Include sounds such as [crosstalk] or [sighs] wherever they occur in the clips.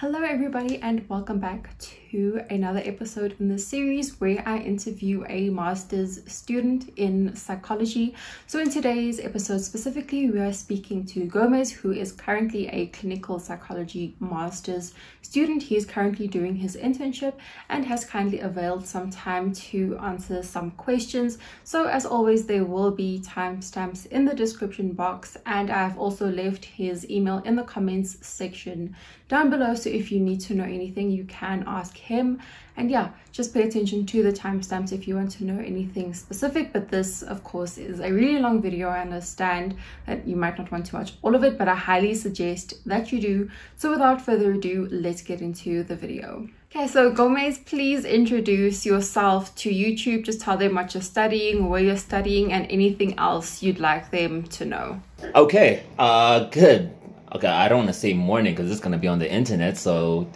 Hello, everybody, and welcome back to another episode in the series where I interview a master's student in psychology. So, in today's episode specifically, we are speaking to Gomez, who is currently a clinical psychology master's student. He is currently doing his internship and has kindly availed some time to answer some questions. So, as always, there will be timestamps in the description box, and I've also left his email in the comments section down below. So if you need to know anything, you can ask him. And yeah, just pay attention to the timestamps if you want to know anything specific. But this, of course, is a really long video. I understand that you might not want to watch all of it, but I highly suggest that you do. So without further ado, let's get into the video. Okay, so Gomez, please introduce yourself to YouTube. Just tell them what you're studying, where you're studying, and anything else you'd like them to know. Okay, uh, good okay, I don't want to say morning because it's going to be on the internet. So,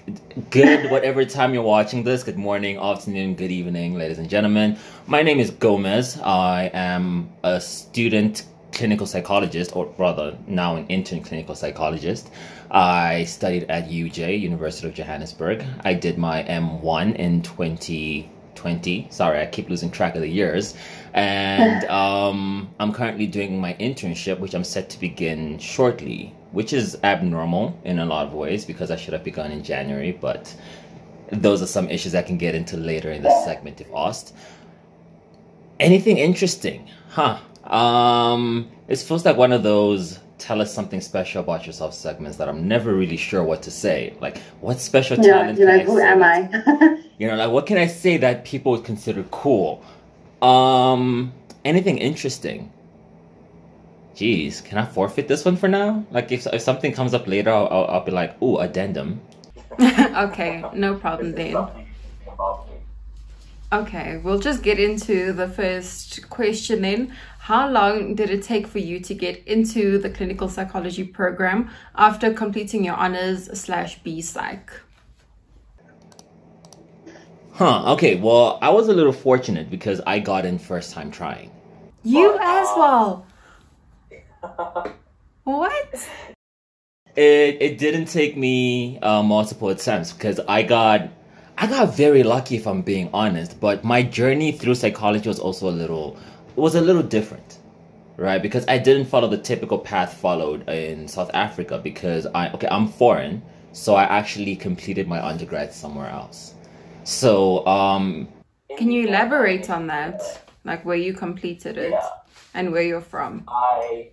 good, whatever time you're watching this, good morning, afternoon, good evening, ladies and gentlemen. My name is Gomez. I am a student clinical psychologist, or rather, now an intern clinical psychologist. I studied at UJ, University of Johannesburg. I did my M1 in 2020. Sorry, I keep losing track of the years. And [laughs] um, I'm currently doing my internship, which I'm set to begin shortly which is abnormal in a lot of ways because I should have begun in January, but those are some issues I can get into later in this segment if asked. Anything interesting? Huh. Um, it feels like one of those tell us something special about yourself segments that I'm never really sure what to say. Like, what special yeah, talent? You're like, who am I? [laughs] you know, like, what can I say that people would consider cool? Um, anything interesting? Geez, can I forfeit this one for now? Like, if, if something comes up later, I'll, I'll, I'll be like, ooh, addendum. [laughs] okay, no problem then. Okay, we'll just get into the first question then. How long did it take for you to get into the clinical psychology program after completing your honors slash B Psych? Huh, okay, well, I was a little fortunate because I got in first time trying. You as well [laughs] what? It it didn't take me uh, multiple attempts because I got I got very lucky if I'm being honest. But my journey through psychology was also a little was a little different, right? Because I didn't follow the typical path followed in South Africa because I okay I'm foreign, so I actually completed my undergrad somewhere else. So um, can you elaborate on that, like where you completed it yeah. and where you're from? I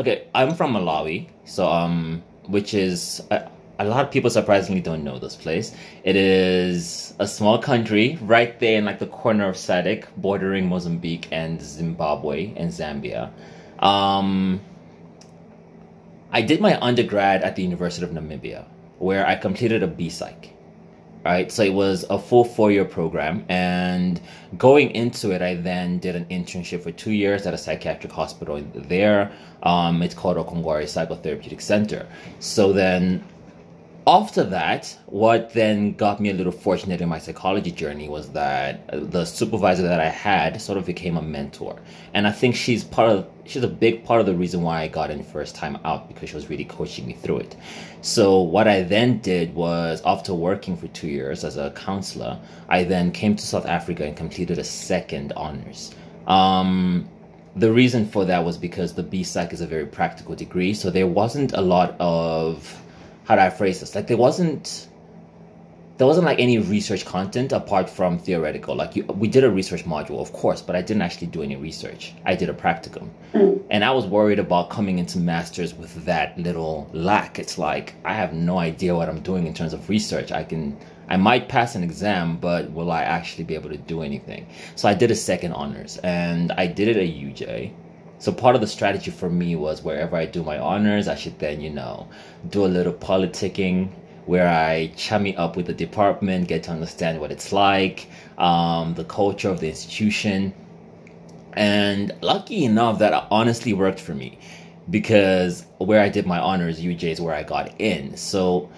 Okay, I'm from Malawi, so um, which is a, a lot of people surprisingly don't know this place. It is a small country right there in like the corner of SADC, bordering Mozambique and Zimbabwe and Zambia. Um, I did my undergrad at the University of Namibia, where I completed a B Psych right? So it was a full four year program. And going into it, I then did an internship for two years at a psychiatric hospital there. Um, it's called Okonguarri Psychotherapeutic Center. So then after that, what then got me a little fortunate in my psychology journey was that the supervisor that I had sort of became a mentor. And I think she's part of she's a big part of the reason why I got in first time out because she was really coaching me through it. So what I then did was after working for 2 years as a counselor, I then came to South Africa and completed a second honors. Um, the reason for that was because the B is a very practical degree, so there wasn't a lot of how do I phrase this? Like there wasn't there wasn't like any research content apart from theoretical. Like you, we did a research module, of course, but I didn't actually do any research. I did a practicum, mm. and I was worried about coming into masters with that little lack. It's like I have no idea what I'm doing in terms of research. I can, I might pass an exam, but will I actually be able to do anything? So I did a second honors, and I did it at UJ. So part of the strategy for me was wherever I do my honors, I should then, you know, do a little politicking where I chummy up with the department, get to understand what it's like, um, the culture of the institution. And lucky enough that honestly worked for me because where I did my honors, UJ is where I got in. So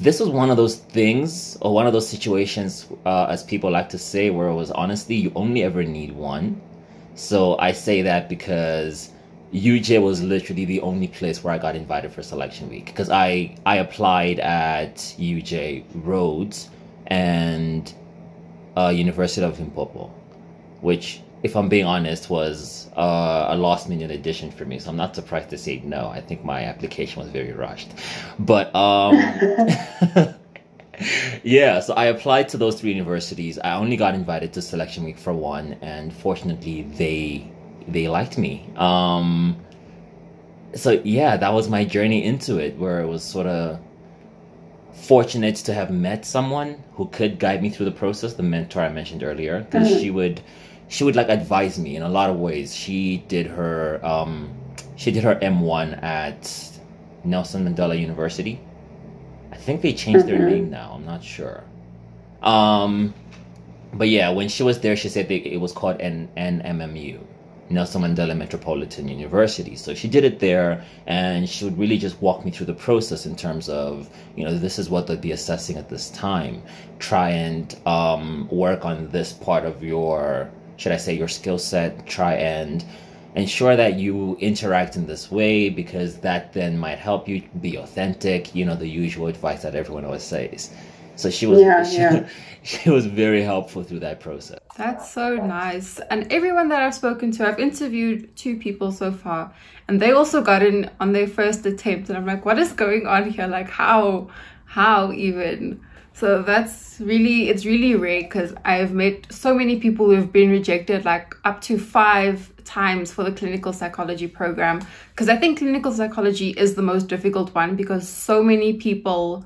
this was one of those things or one of those situations, uh, as people like to say, where it was honestly, you only ever need one so I say that because UJ was literally the only place where I got invited for selection week because I I applied at UJ Rhodes and uh, University of Limpopo, which, if I'm being honest, was uh, a last minute addition for me. So I'm not surprised to say no. I think my application was very rushed, but um, [laughs] [laughs] yeah. So I applied to those three universities. I only got invited to selection week for one, and fortunately, they they liked me. Um, so yeah, that was my journey into it, where it was sort of fortunate to have met someone who could guide me through the process. The mentor I mentioned earlier, because mm-hmm. she would, she would like advise me in a lot of ways. She did her, um, she did her M one at Nelson Mandela University. I think they changed mm-hmm. their name now. I'm not sure. Um, but yeah, when she was there, she said it was called N NMMU. Nelson Mandela Metropolitan University. So she did it there, and she would really just walk me through the process in terms of, you know, this is what they'd be assessing at this time. Try and um, work on this part of your, should I say, your skill set. Try and ensure that you interact in this way because that then might help you be authentic. You know, the usual advice that everyone always says. So she was yeah, she, yeah. [laughs] she was very helpful through that process. That's so nice. And everyone that I've spoken to, I've interviewed two people so far, and they also got in on their first attempt. And I'm like, what is going on here? Like, how, how even? So that's really, it's really rare because I've met so many people who have been rejected, like up to five times for the clinical psychology program. Because I think clinical psychology is the most difficult one because so many people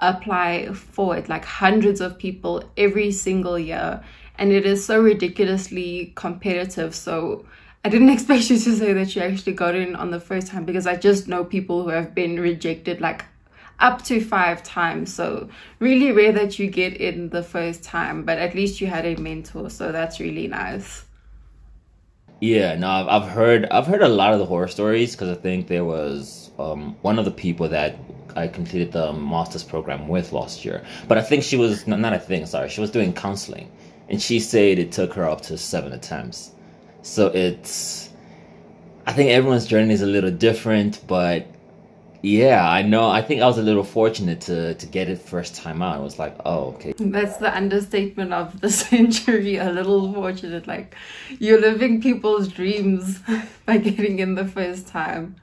apply for it, like hundreds of people every single year. And it is so ridiculously competitive. So I didn't [laughs] expect you to say that you actually got in on the first time because I just know people who have been rejected like up to five times. So really rare that you get in the first time, but at least you had a mentor. So that's really nice. Yeah, no, I've heard I've heard a lot of the horror stories because I think there was um, one of the people that I completed the master's program with last year. But I think she was not, not a thing. Sorry, she was doing counseling, and she said it took her up to seven attempts. So it's, I think everyone's journey is a little different, but yeah, I know. I think I was a little fortunate to to get it first time out. I was like, oh, okay. That's the understatement of the [laughs] century. A little fortunate, like you're living people's dreams [laughs] by getting in the first time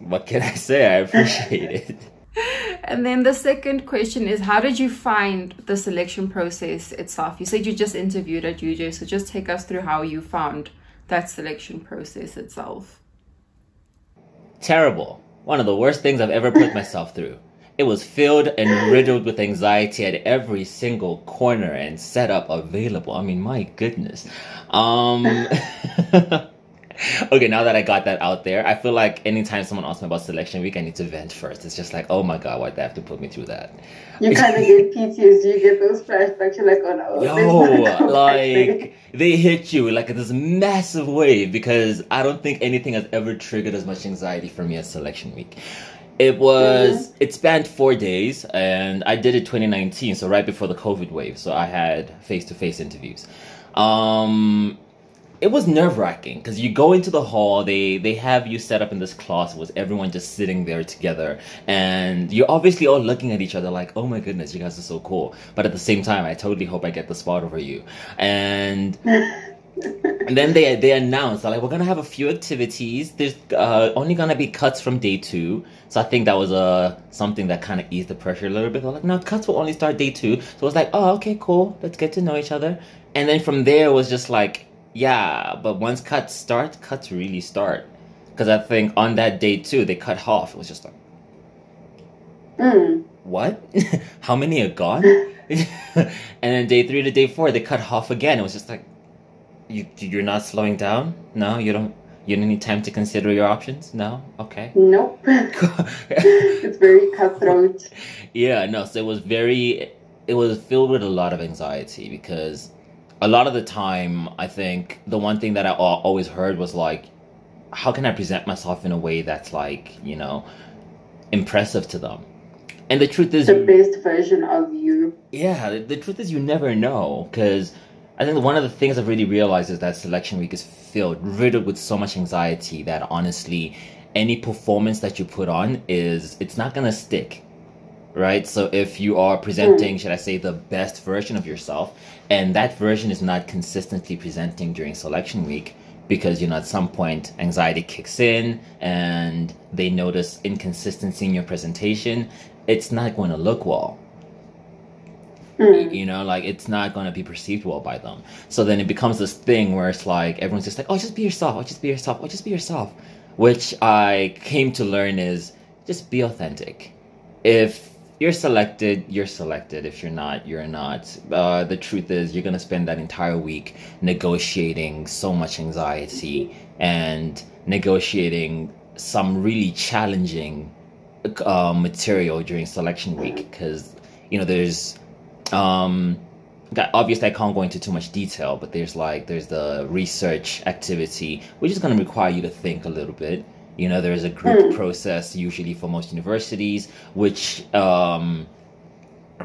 what can I say? I appreciate it. [laughs] and then the second question is how did you find the selection process itself? You said you just interviewed at UJ, so just take us through how you found that selection process itself. Terrible. One of the worst things I've ever put myself through. It was filled and riddled with anxiety at every single corner and setup available. I mean, my goodness. Um [laughs] [laughs] okay, now that I got that out there, I feel like anytime someone asks me about selection week, I need to vent first. It's just like, oh my god, why'd they have to put me through that? You kind of [laughs] get PTSD, you get those flashbacks. You're like, oh no. Yo, [laughs] like they hit you like this massive wave because I don't think anything has ever triggered as much anxiety for me as selection week. It was mm-hmm. it spanned four days, and I did it 2019, so right before the COVID wave. So I had face to face interviews. Um, it was nerve wracking because you go into the hall, they they have you set up in this class with everyone just sitting there together, and you're obviously all looking at each other like, oh my goodness, you guys are so cool. But at the same time, I totally hope I get the spot over you. And and [laughs] then they they announced like we're gonna have a few activities. There's uh, only gonna be cuts from day two, so I think that was uh something that kind of eased the pressure a little bit. They're like, no, cuts will only start day two. So it was like, oh, okay, cool. Let's get to know each other. And then from there it was just like yeah, but once cuts start, cuts really start. Because I think on that day too, they cut half. It was just like, mm. what? [laughs] How many are gone? [laughs] and then day three to day four, they cut half again. It was just like, you you're not slowing down. No, you don't. You don't need time to consider your options. No, okay. Nope. [laughs] it's very cutthroat. Yeah, no. So it was very. It was filled with a lot of anxiety because a lot of the time, I think the one thing that I always heard was like, how can I present myself in a way that's like, you know, impressive to them? And the truth is, the best version of you. Yeah, the, the truth is, you never know because I think one of the things I've really realized is that selection week is filled, riddled with so much anxiety that honestly, any performance that you put on is it's not gonna stick right so if you are presenting mm. should i say the best version of yourself and that version is not consistently presenting during selection week because you know at some point anxiety kicks in and they notice inconsistency in your presentation. It's not going to look well. Hmm. You know like it's not going to be perceived well by them. So then it becomes this thing where it's like everyone's just like oh just be yourself. Oh just be yourself. Oh just be yourself. Which i came to learn is just be authentic. If you're selected you're selected. If you're not you're not. Uh, the truth is you're going to spend that entire week negotiating so much anxiety and negotiating some really challenging uh, material during selection week. Because you know there's um obviously i can't go into too much detail but there's like there's the research activity which is going to require you to think a little bit you know there's a group process usually for most universities which um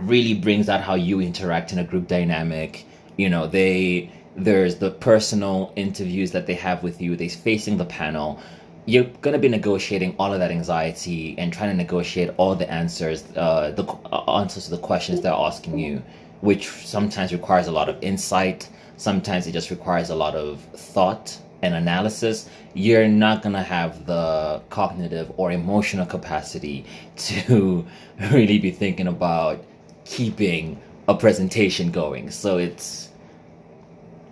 really brings out how you interact in a group dynamic. You know they there's the personal interviews that they have with you they're facing the panel. You're going to be negotiating all of that anxiety and trying to negotiate all the answers uh, the uh, answers to the questions they're asking you which sometimes requires a lot of insight. Sometimes it just requires a lot of thought and analysis you're not going to have the cognitive or emotional capacity to [laughs] really be thinking about keeping a presentation going so it's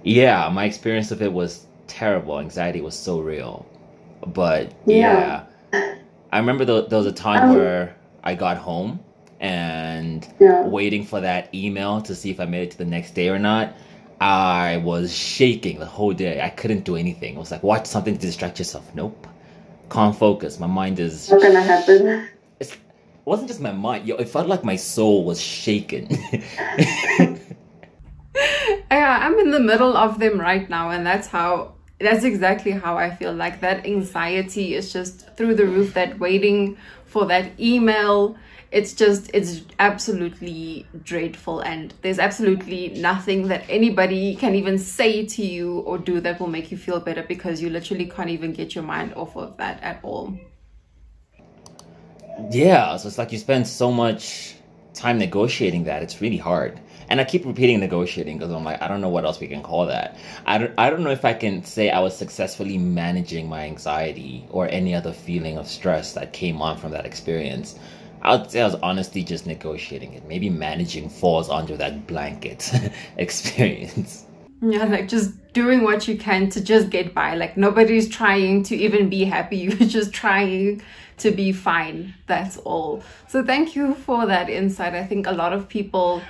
yeah my experience of it was terrible anxiety was so real but yeah, Yeah. I remember th- there was a time Um, where I got home and Yeah. waiting for that email to see if I made it to the next day or not. I was shaking the whole day. I couldn't do anything. I was like, watch something to distract yourself. Nope. Can't focus. My mind is. Not gonna happen. It's, it wasn't just my mind. Yo, it felt like my soul was shaken. [laughs] Yeah, I'm in the middle of them right now, and that's how that's exactly how I feel. Like that anxiety is just through the roof. That waiting for that email, it's just it's absolutely dreadful, and there's absolutely nothing that anybody can even say to you or do that will make you feel better because you literally can't even get your mind off of that at all. Yeah, so it's like you spend so much time negotiating that it's really hard. And I keep repeating negotiating because I'm like, I don't know what else we can call that. I don't, I don't know if I can say I was successfully managing my anxiety or any other feeling of stress that came on from that experience. I would say I was honestly just negotiating it. Maybe managing falls under that blanket [laughs] experience. Yeah, like just doing what you can to just get by. Like nobody's trying to even be happy. [laughs] You're just trying to be fine. That's all. So thank you for that insight. I think a lot of people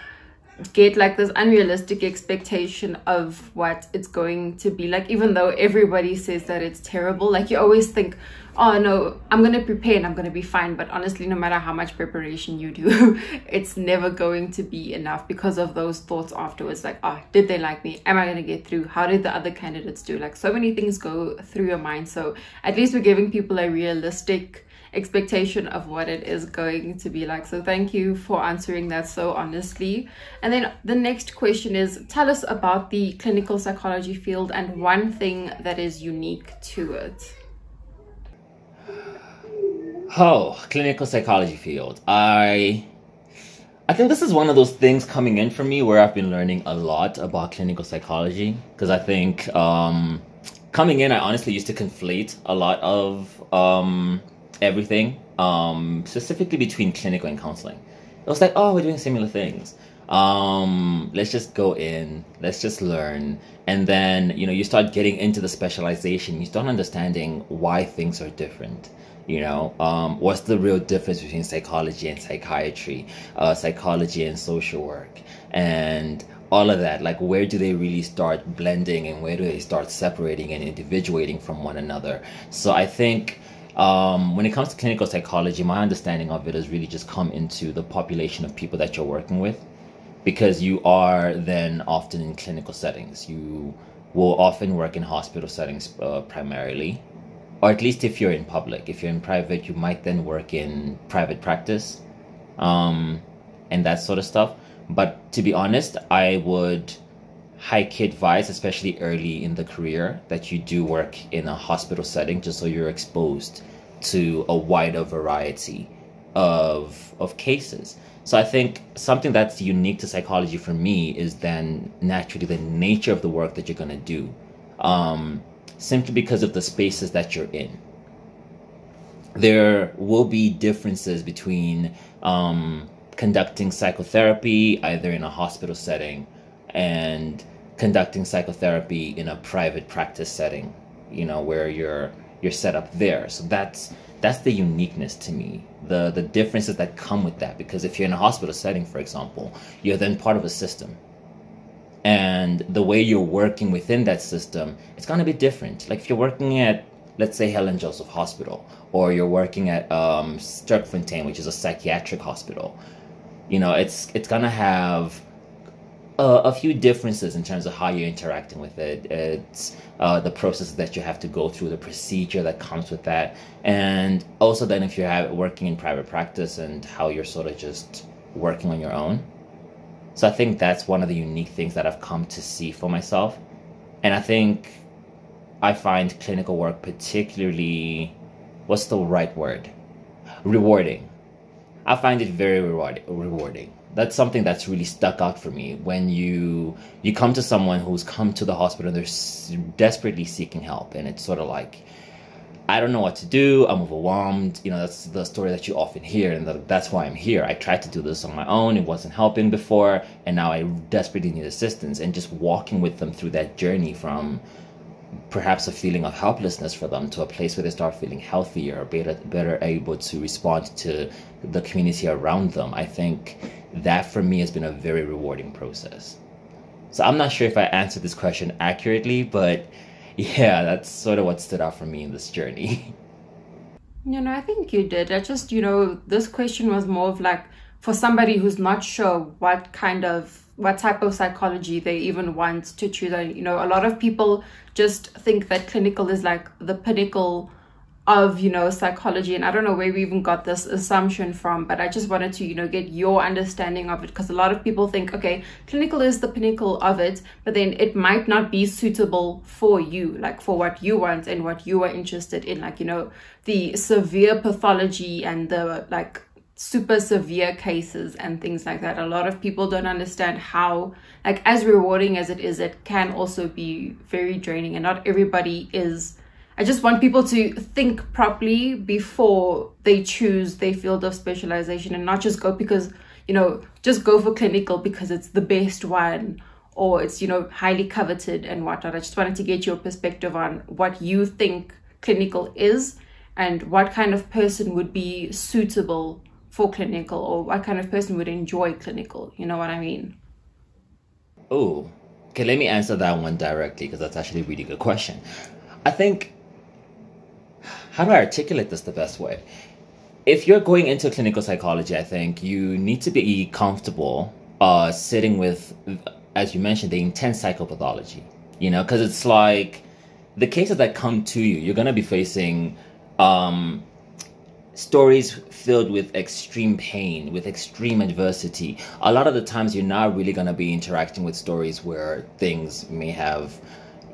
get like this unrealistic expectation of what it's going to be like even though everybody says that it's terrible like you always think oh no i'm going to prepare and i'm going to be fine but honestly no matter how much preparation you do [laughs] it's never going to be enough because of those thoughts afterwards like oh did they like me am i going to get through how did the other candidates do like so many things go through your mind so at least we're giving people a realistic expectation of what it is going to be like. So thank you for answering that so honestly. And then the next question is tell us about the clinical psychology field and one thing that is unique to it. Oh, clinical psychology field. I I think this is one of those things coming in for me where I've been learning a lot about clinical psychology because I think um, coming in, I honestly used to conflate a lot of um, everything, um, specifically between clinical and counseling. It was like, oh, we're doing similar things. Um, let's just go in, let's just learn, and then you know you start getting into the specialization. You start understanding why things are different you know um, what's the real difference between psychology and psychiatry uh, psychology and social work? And all of that like where do they really start blending and where do they start separating and individuating from one another? So i think um, when it comes to clinical psychology my understanding of it has really just come into the population of people that you're working with because you are then often in clinical settings. You will often work in hospital settings uh, primarily or at least if you're in public. If you're in private, you might then work in private practice um, and that sort of stuff. But to be honest, I would highly advise, especially early in the career, that you do work in a hospital setting just so you're exposed to a wider variety of of cases. So I think something that's unique to psychology for me is then naturally the nature of the work that you're going to do, um, simply because of the spaces that you're in. There will be differences between um, conducting psychotherapy either in a hospital setting and conducting psychotherapy in a private practice setting, you know, where you're you're set up there. So that's that's the uniqueness to me. The the differences that come with that. Because if you're in a hospital setting, for example, you're then part of a system. And the way you're working within that system, it's gonna be different. Like if you're working at let's say Helen Joseph Hospital, or you're working at um, Sterkfontein, which is a psychiatric hospital, you know, it's it's gonna have uh, a few differences in terms of how you're interacting with it. It's uh, the process that you have to go through, the procedure that comes with that, and also then if you're working in private practice and how you're sort of just working on your own. So I think that's one of the unique things that I've come to see for myself, and I think I find clinical work particularly, what's the right word? Rewarding. I find it very reward- rewarding that's something that's really stuck out for me when you you come to someone who's come to the hospital and they're desperately seeking help and it's sort of like i don't know what to do i'm overwhelmed you know that's the story that you often hear and that's why i'm here i tried to do this on my own it wasn't helping before and now i desperately need assistance and just walking with them through that journey from perhaps a feeling of helplessness for them to a place where they start feeling healthier, better, better able to respond to the community around them. I think that for me has been a very rewarding process. So I'm not sure if I answered this question accurately, but yeah, that's sort of what stood out for me in this journey. [laughs] You know, I think you did. I just, you know, this question was more of like for somebody who's not sure what kind of what type of psychology they even want to choose. You know, a lot of people just think that clinical is like the pinnacle of you know psychology and i don't know where we even got this assumption from but i just wanted to you know get your understanding of it because a lot of people think okay clinical is the pinnacle of it but then it might not be suitable for you like for what you want and what you are interested in like you know the severe pathology and the like super severe cases and things like that. A lot of people don't understand how, like, as rewarding as it is, it can also be very draining, and not everybody is. I just want people to think properly before they choose their field of specialization and not just go because, you know, just go for clinical because it's the best one or it's, you know, highly coveted and whatnot. I just wanted to get your perspective on what you think clinical is and what kind of person would be suitable for clinical or what kind of person would enjoy clinical. You know what i mean? Oh okay let me answer that one directly because that's actually a really good question. I think how do i articulate this the best way if you're going into clinical psychology i think you need to be comfortable uh, sitting with as you mentioned the intense psychopathology you know because it's like the cases that come to you you're going to be facing um, stories filled with extreme pain, with extreme adversity. A lot of the times, you're not really going to be interacting with stories where things may have,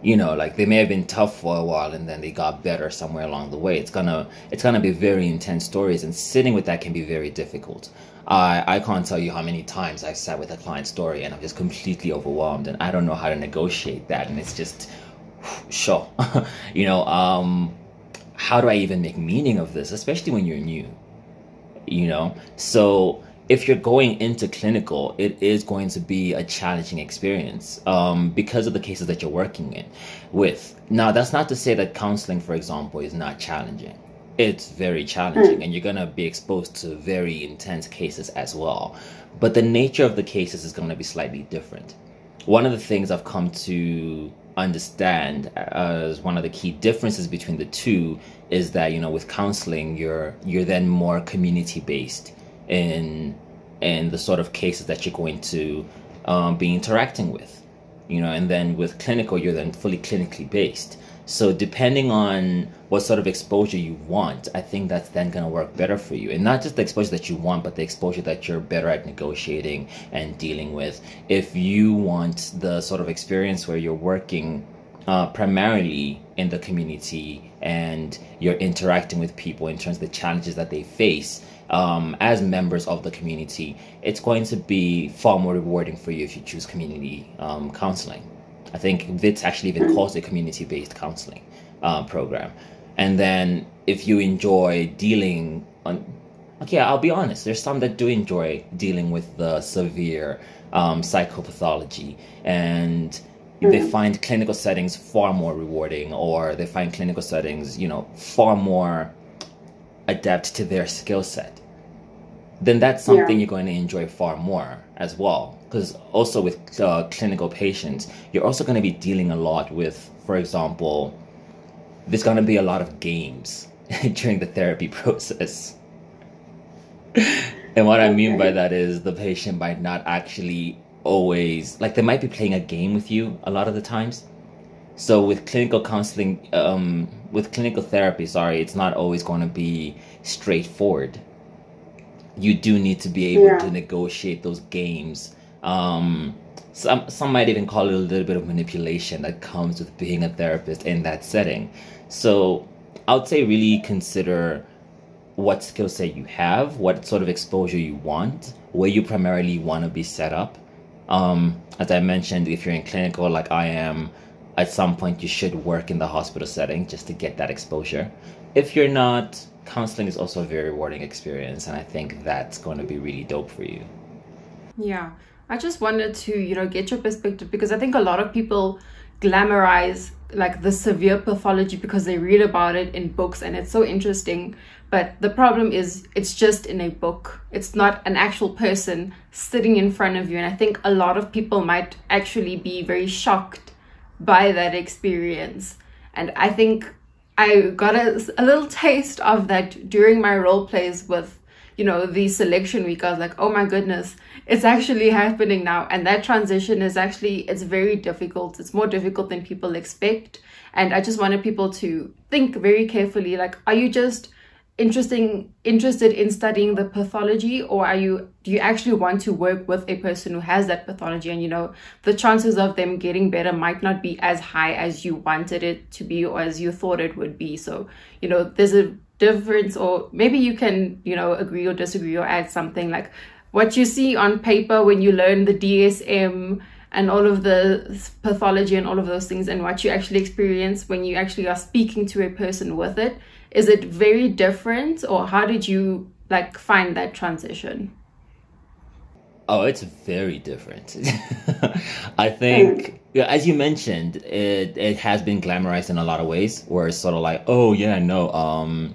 you know, like they may have been tough for a while and then they got better somewhere along the way. It's gonna, it's gonna be very intense stories, and sitting with that can be very difficult. I, I can't tell you how many times I've sat with a client story and I'm just completely overwhelmed and I don't know how to negotiate that, and it's just, [sighs] sure, [laughs] you know, um, how do I even make meaning of this, especially when you're new? You know, so if you're going into clinical, it is going to be a challenging experience um, because of the cases that you're working in with. Now, that's not to say that counseling, for example, is not challenging. It's very challenging, and you're going to be exposed to very intense cases as well. But the nature of the cases is going to be slightly different. One of the things I've come to understand as one of the key differences between the two is that you know with counseling you're you're then more community based in in the sort of cases that you're going to um, be interacting with you know and then with clinical you're then fully clinically based So depending on what sort of exposure you want, I think that's then going to work better for you. And not just the exposure that you want, but the exposure that you're better at negotiating and dealing with. If you want the sort of experience where you're working uh, primarily in the community and you're interacting with people in terms of the challenges that they face um, as members of the community, it's going to be far more rewarding for you if you choose community um, counseling. I think Wits actually even calls it community based counseling uh, program. And then if you enjoy dealing on, okay, I'll be honest, there's some that do enjoy dealing with the severe um, psychopathology and they mm. find clinical settings far more rewarding or they find clinical settings, you know, far more adapt to their skill set. Then that's something yeah. you're going to enjoy far more as well because also with uh, clinical patients, you're also going to be dealing a lot with, for example, there's going to be a lot of games [laughs] during the therapy [laughs] process. and what I mean by that is the patient might not actually always, like, they might be playing a game with you a lot of the times. So with clinical counseling, um, with clinical therapy, sorry, it's not always going to be straightforward. You do need to be able yeah. to negotiate those games um, some some might even call it a little bit of manipulation that comes with being a therapist in that setting. So I would say really consider what skill set you have, what sort of exposure you want, where you primarily want to be set up. Um, as I mentioned, if you're in clinical like I am, at some point you should work in the hospital setting just to get that exposure. If you're not, counseling is also a very rewarding experience, and I think that's going to be really dope for you. Yeah. I just wanted to, you know, get your perspective because I think a lot of people glamorize like the severe pathology because they read about it in books and it's so interesting. But the problem is it's just in a book. It's not an actual person sitting in front of you. And I think a lot of people might actually be very shocked by that experience. And I think I got a, a little taste of that during my role plays with you know, the selection week, I was like, oh my goodness, it's actually happening now. And that transition is actually, it's very difficult. It's more difficult than people expect. And I just wanted people to think very carefully, like, are you just interesting interested in studying the pathology or are you do you actually want to work with a person who has that pathology? And you know the chances of them getting better might not be as high as you wanted it to be or as you thought it would be. So you know there's a difference or maybe you can you know agree or disagree or add something like what you see on paper when you learn the DSM and all of the pathology and all of those things and what you actually experience when you actually are speaking to a person with it is it very different or how did you like find that transition Oh, it's very different. [laughs] I think, yeah, as you mentioned, it it has been glamorized in a lot of ways, where it's sort of like, oh yeah, no, um,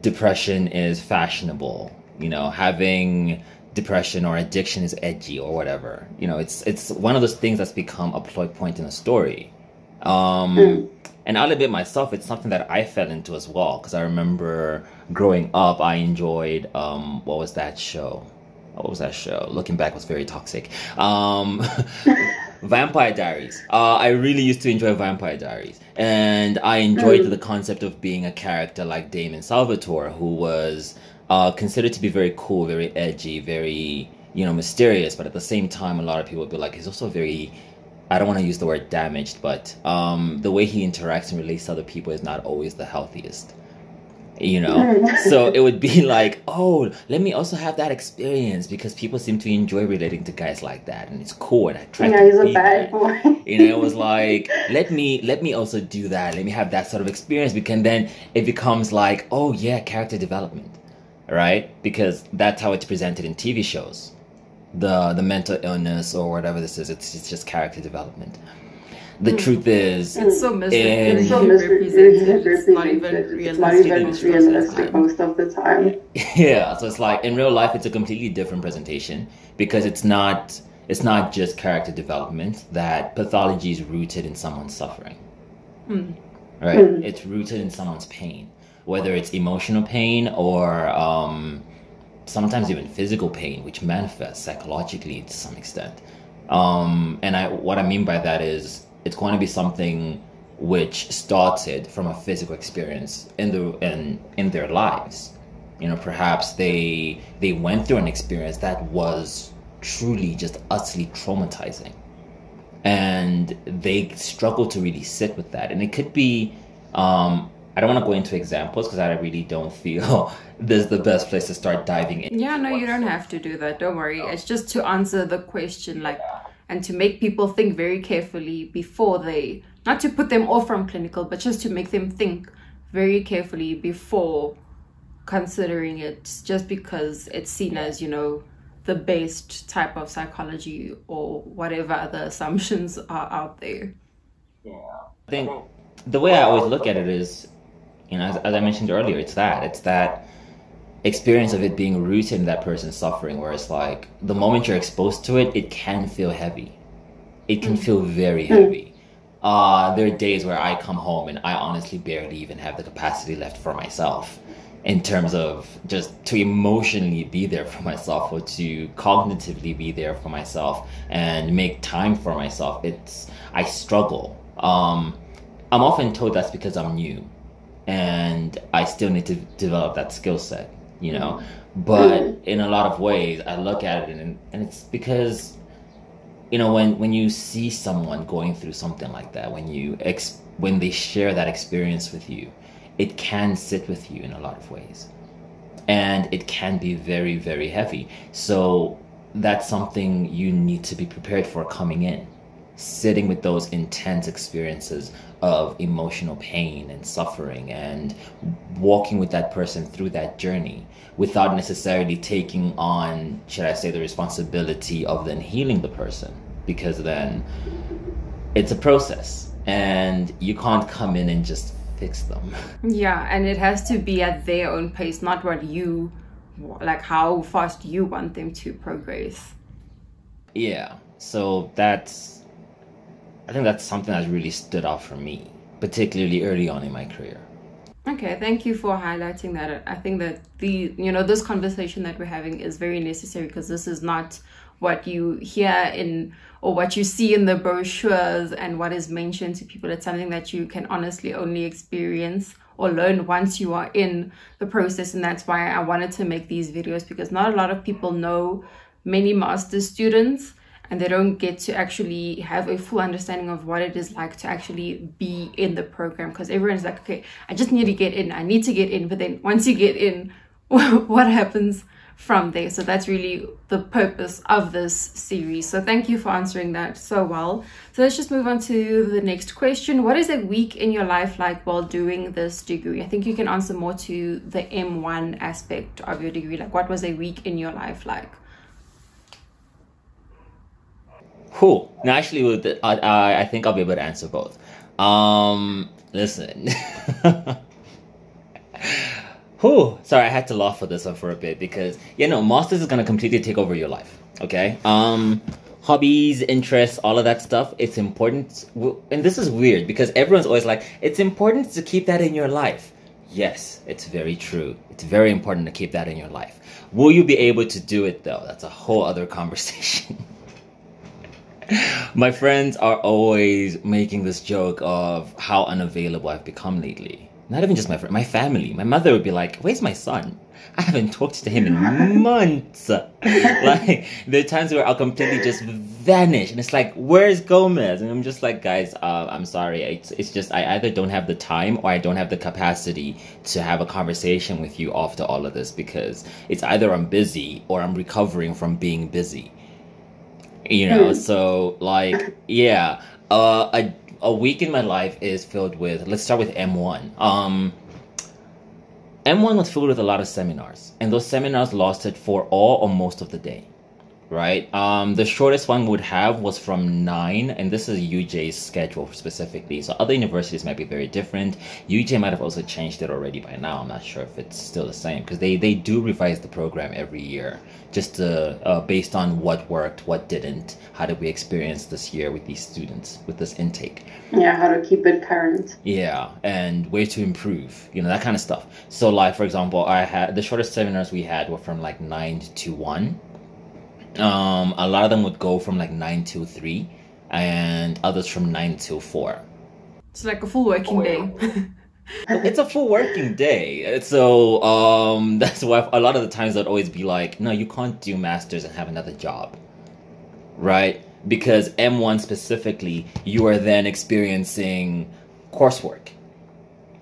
depression is fashionable. You know, having depression or addiction is edgy or whatever. You know, it's it's one of those things that's become a plot point in a story. Um, mm. And I'll admit myself, it's something that I fell into as well because I remember growing up, I enjoyed um, what was that show? what was that show? Looking back was very toxic. Um, [laughs] Vampire Diaries. Uh, I really used to enjoy Vampire Diaries, and I enjoyed mm. the concept of being a character like Damon Salvatore, who was uh, considered to be very cool, very edgy, very you know mysterious, but at the same time, a lot of people would be like, he's also very I don't want to use the word damaged, but um, the way he interacts and relates to other people is not always the healthiest you know? [laughs] So it would be like oh let me also have that experience because people seem to enjoy relating to guys like that and it's cool and i try yeah, he's a bad boy. You know it was like let me let me also do that. Let me have that sort of experience because then it becomes like oh yeah character development right? Because that's how it's presented in tv shows the the mental illness or whatever this is it's, it's just character development the mm. truth is it's so misrepresented. It's, so misrepresented. it's not even realistic, not even realistic most of the time. [laughs] Yeah, so it's like in real life, it's a completely different presentation because it's not it's not just character development. That pathology is rooted in someone's suffering, mm. right? Mm. It's rooted in someone's pain, whether it's emotional pain or um, sometimes even physical pain, which manifests psychologically to some extent. Um, and I, what I mean by that is it's going to be something which started from a physical experience in the in in their lives. You know, perhaps they they went through an experience that was truly just utterly traumatizing. And they struggle to really sit with that. And it could be um, I don't want to go into examples because I really don't feel [laughs] this is the best place to start diving in. Yeah, no, you don't have to do that. Don't worry. It's just to answer the question, like, and to make people think very carefully before they, not to put them off from clinical, but just to make them think very carefully before considering it, just because it's seen as, you know, the best type of psychology or whatever other assumptions are out there. Yeah. I think the way I always look at it is you know, as, as I mentioned earlier, it's that. It's that experience of it being rooted in that person's suffering where it's like the moment you're exposed to it, it can feel heavy. It can mm. feel very heavy. Uh, there are days where I come home and I honestly barely even have the capacity left for myself in terms of just to emotionally be there for myself or to cognitively be there for myself and make time for myself. It's I struggle. Um, I'm often told that's because I'm new and I still need to develop that skill set, you know. But mm-hmm. in a lot of ways, I look at it and, and it's because, you know, when when you see someone going through something like that, when you ex- when they share that experience with you, it can sit with you in a lot of ways, and it can be very very heavy. So that's something you need to be prepared for coming in sitting with those intense experiences of emotional pain and suffering and walking with that person through that journey without necessarily taking on, should I say, the responsibility of then healing the person because then it's a process and you can't come in and just fix them. [laughs] Yeah, and it has to be at their own pace, not what you like how fast you want them to progress. Yeah. So that's I think that's something that really stood out for me, particularly early on in my career. Okay, thank you for highlighting that. I think that the you know this conversation that we're having is very necessary because this is not what you hear in or what you see in the brochures and what is mentioned to people. It's something that you can honestly only experience or learn once you are in the process, and that's why I wanted to make these videos because not a lot of people know many master's students and they don't get to actually have a full understanding of what it is like to actually be in the program. Because everyone's like okay i just need to get in. I need to get in. But then once you get in [laughs] what happens from there? So that's really the purpose of this series. So thank you for answering that so well. So let's just move on to the next question. What is a week in your life like while doing this degree? I think you can answer more to the m1 aspect of your degree. Like what was a week in your life like Cool. Now, actually, with the, I, I think I'll be able to answer both. Um, listen. [laughs] Whew. Sorry, I had to laugh for this one for a bit because you know, masters is gonna completely take over your life. Okay. Um, hobbies, interests, all of that stuff. It's important, and this is weird because everyone's always like, it's important to keep that in your life. Yes, it's very true. It's very important to keep that in your life. Will you be able to do it though? That's a whole other [laughs] conversation. [laughs] my friends are always making this joke of how unavailable I've become lately. Not even just my friend, my family. My mother would be like, "Where's my son? I haven't talked to him in [laughs] months." [laughs] like there are times where I'll completely just vanish, and it's like, "Where's Gomez?" And I'm just like, "Guys, uh, I'm sorry. It's, it's just I either don't have the time or I don't have the capacity to have a conversation with you after all of this because it's either I'm busy or I'm recovering from being busy." You know mm. so like yeah uh, a, a week in my life is filled with let's start with m1 um m1 was filled with a lot of seminars and those seminars lasted for all or most of the day right? Um, the shortest one would have was from nine, and this is UJ's schedule specifically. So other universities might be very different. UJ might have also changed it already by now. I'm not sure if it's still the same because they they do revise the program every year, just to, uh, based on what worked, what didn't, how did we experience this year with these students with this intake. Yeah, how to keep it current. Yeah, and where to improve, you know that kind of stuff. So like for example, I had the shortest seminars we had were from like nine to one um, a lot of them would go from like 9 till 3 and others from 9 till 4 It's like a full working day. [laughs] it's a full working day. So um, [laughs] that's why a lot of the times I'd always be like, no, you can't do masters and have another job, right? Because M1 specifically, you are then experiencing coursework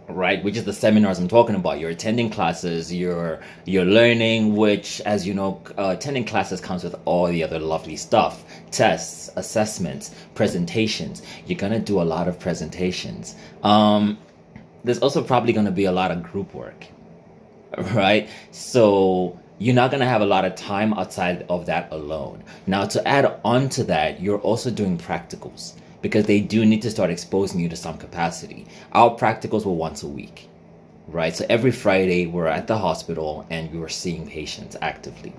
right which is the seminars i'm talking about. You're attending classes you're you're learning which as you know uh, attending classes comes with all the other lovely stuff. Tests assessments presentations. You're gonna do a lot of presentations. Um, there's also probably gonna be a lot of group work [laughs] right? So you're not going to have a lot of time outside of that alone. Now, to add on to that, you're also doing practicals because they do need to start exposing you to some capacity. Our practicals were once a week, right? So every Friday we're at the hospital and we were seeing patients actively.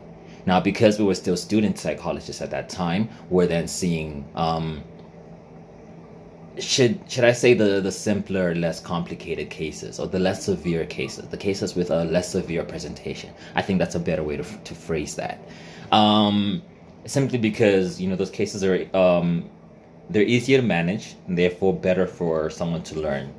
Now, because we were still student psychologists at that time, we're then seeing um, should should I say the the simpler, less complicated cases or the less severe cases, the cases with a less severe presentation. I think that's a better way to to phrase that. Um, simply because you know those cases are um, they're easier to manage and therefore better for someone to learn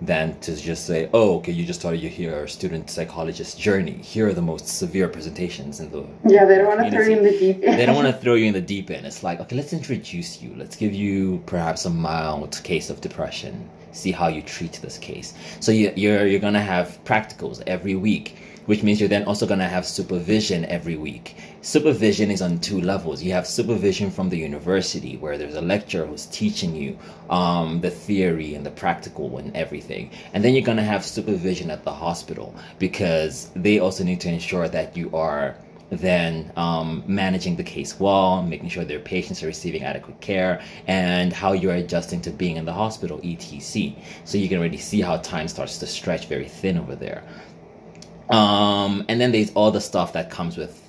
than to just say, oh, okay, you just started your here student psychologist journey. Here are the most severe presentations in the yeah. They don't want to throw you in the deep end. they don't want to throw you in the deep end. It's like, okay, let's introduce you. Let's give you perhaps a mild case of depression. See how you treat this case. So you, you're you're gonna have practicals every week which means you're then also going to have supervision every week. Supervision is on two levels. You have supervision from the university, where there's a lecturer who's teaching you um, the theory and the practical and everything. And then you're going to have supervision at the hospital because they also need to ensure that you are then um, managing the case well, making sure their patients are receiving adequate care, and how you're adjusting to being in the hospital, etc. So you can already see how time starts to stretch very thin over there. Um, and then there's all the stuff that comes with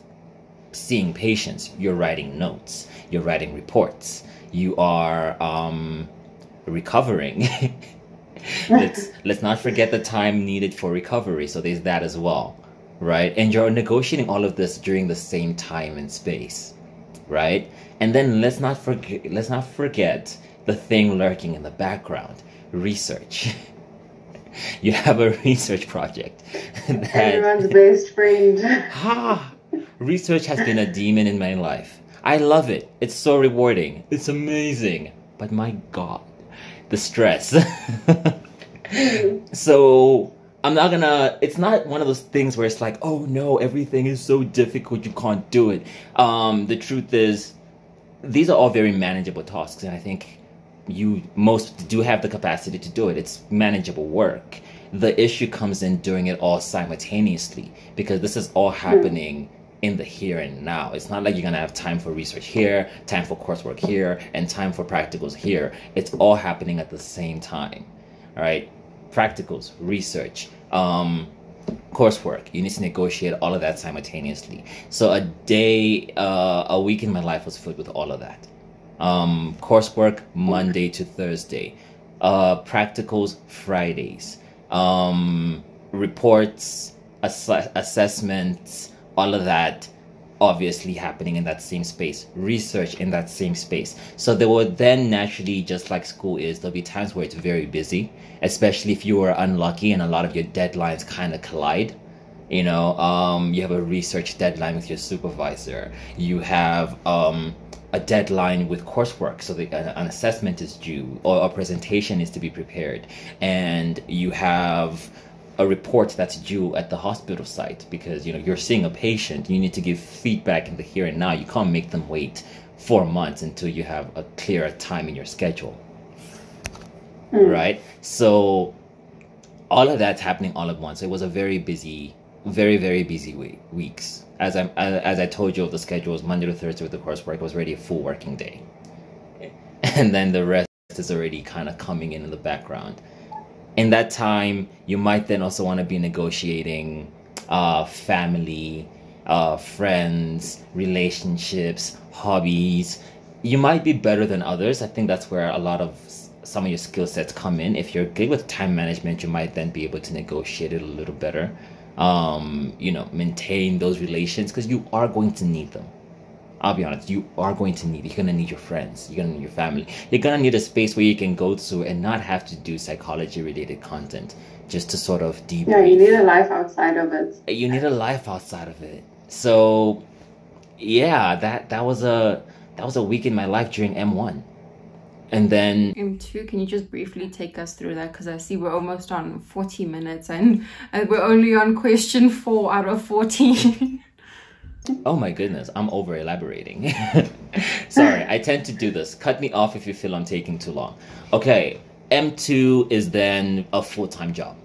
seeing patients. You're writing notes, you're writing reports, you are um, recovering. [laughs] let's [laughs] let's not forget the time needed for recovery. So there's that as well, right? And you're negotiating all of this during the same time and space, right? And then let's not forget let's not forget the thing lurking in the background, research. [laughs] you have a [laughs] research project. [laughs] That, Everyone's best friend. [laughs] ha! Research has been a demon in my life. I love it. It's so rewarding. It's amazing. But my God, the stress. so I'm not gonna. It's not one of those things where it's like, oh no, everything is so difficult, you can't do it. Um, the truth is, these are all very manageable tasks, and I think you most do have the capacity to do it. It's manageable work. The issue comes in doing it all simultaneously because this is all happening in the here and now. It's not like you're gonna have time for research here, time for coursework here, and time for practicals here. It's all happening at the same time. All right, practicals, research, um, coursework. You need to negotiate all of that simultaneously. So a day, uh, a week in my life was filled with all of that um, coursework Monday to Thursday, uh, practicals Fridays, um, reports, ass- assessments, all of that obviously happening in that same space, research in that same space. So there will then naturally, just like school is, there'll be times where it's very busy, especially if you are unlucky and a lot of your deadlines kind of collide. You know, um, you have a research deadline with your supervisor. You have um, a deadline with coursework. So the, an assessment is due or a presentation is to be prepared. And you have a report that's due at the hospital site because you know you're seeing a patient. You need to give feedback in the here and now. You can't make them wait four months until you have a clear time in your schedule. Mm. right? So all of that's happening all at once. It was a very busy very very busy week, weeks as I as I told you, the schedule was Monday to Thursday with the coursework. It was already a full working day, [laughs] and then the rest is already kind of coming in in the background. In that time, you might then also want to be negotiating uh, family, uh, friends, relationships, hobbies. You might be better than others. I think that's where a lot of some of your skill sets come in. If you're good with time management, you might then be able to negotiate it a little better um, you know, maintain those relations because you are going to need them. I'll be honest, you are going to need, you're going to need your friends, you're going to need your family. You're going to need a space where you can go to and not have to do psychology related content just to sort of deep. Yeah, you need a life outside of it. You need a life outside of it. So, yeah, that that was a that was a week in my life during M1. And then M2, can you just briefly take us through that? Because I see we're almost on 40 minutes and, and we're only on question four out of 14. [laughs] Oh my goodness, I'm over elaborating. [laughs] Sorry, I tend to do this. Cut me off if you feel I'm taking too long. Okay, M2 is then a full time job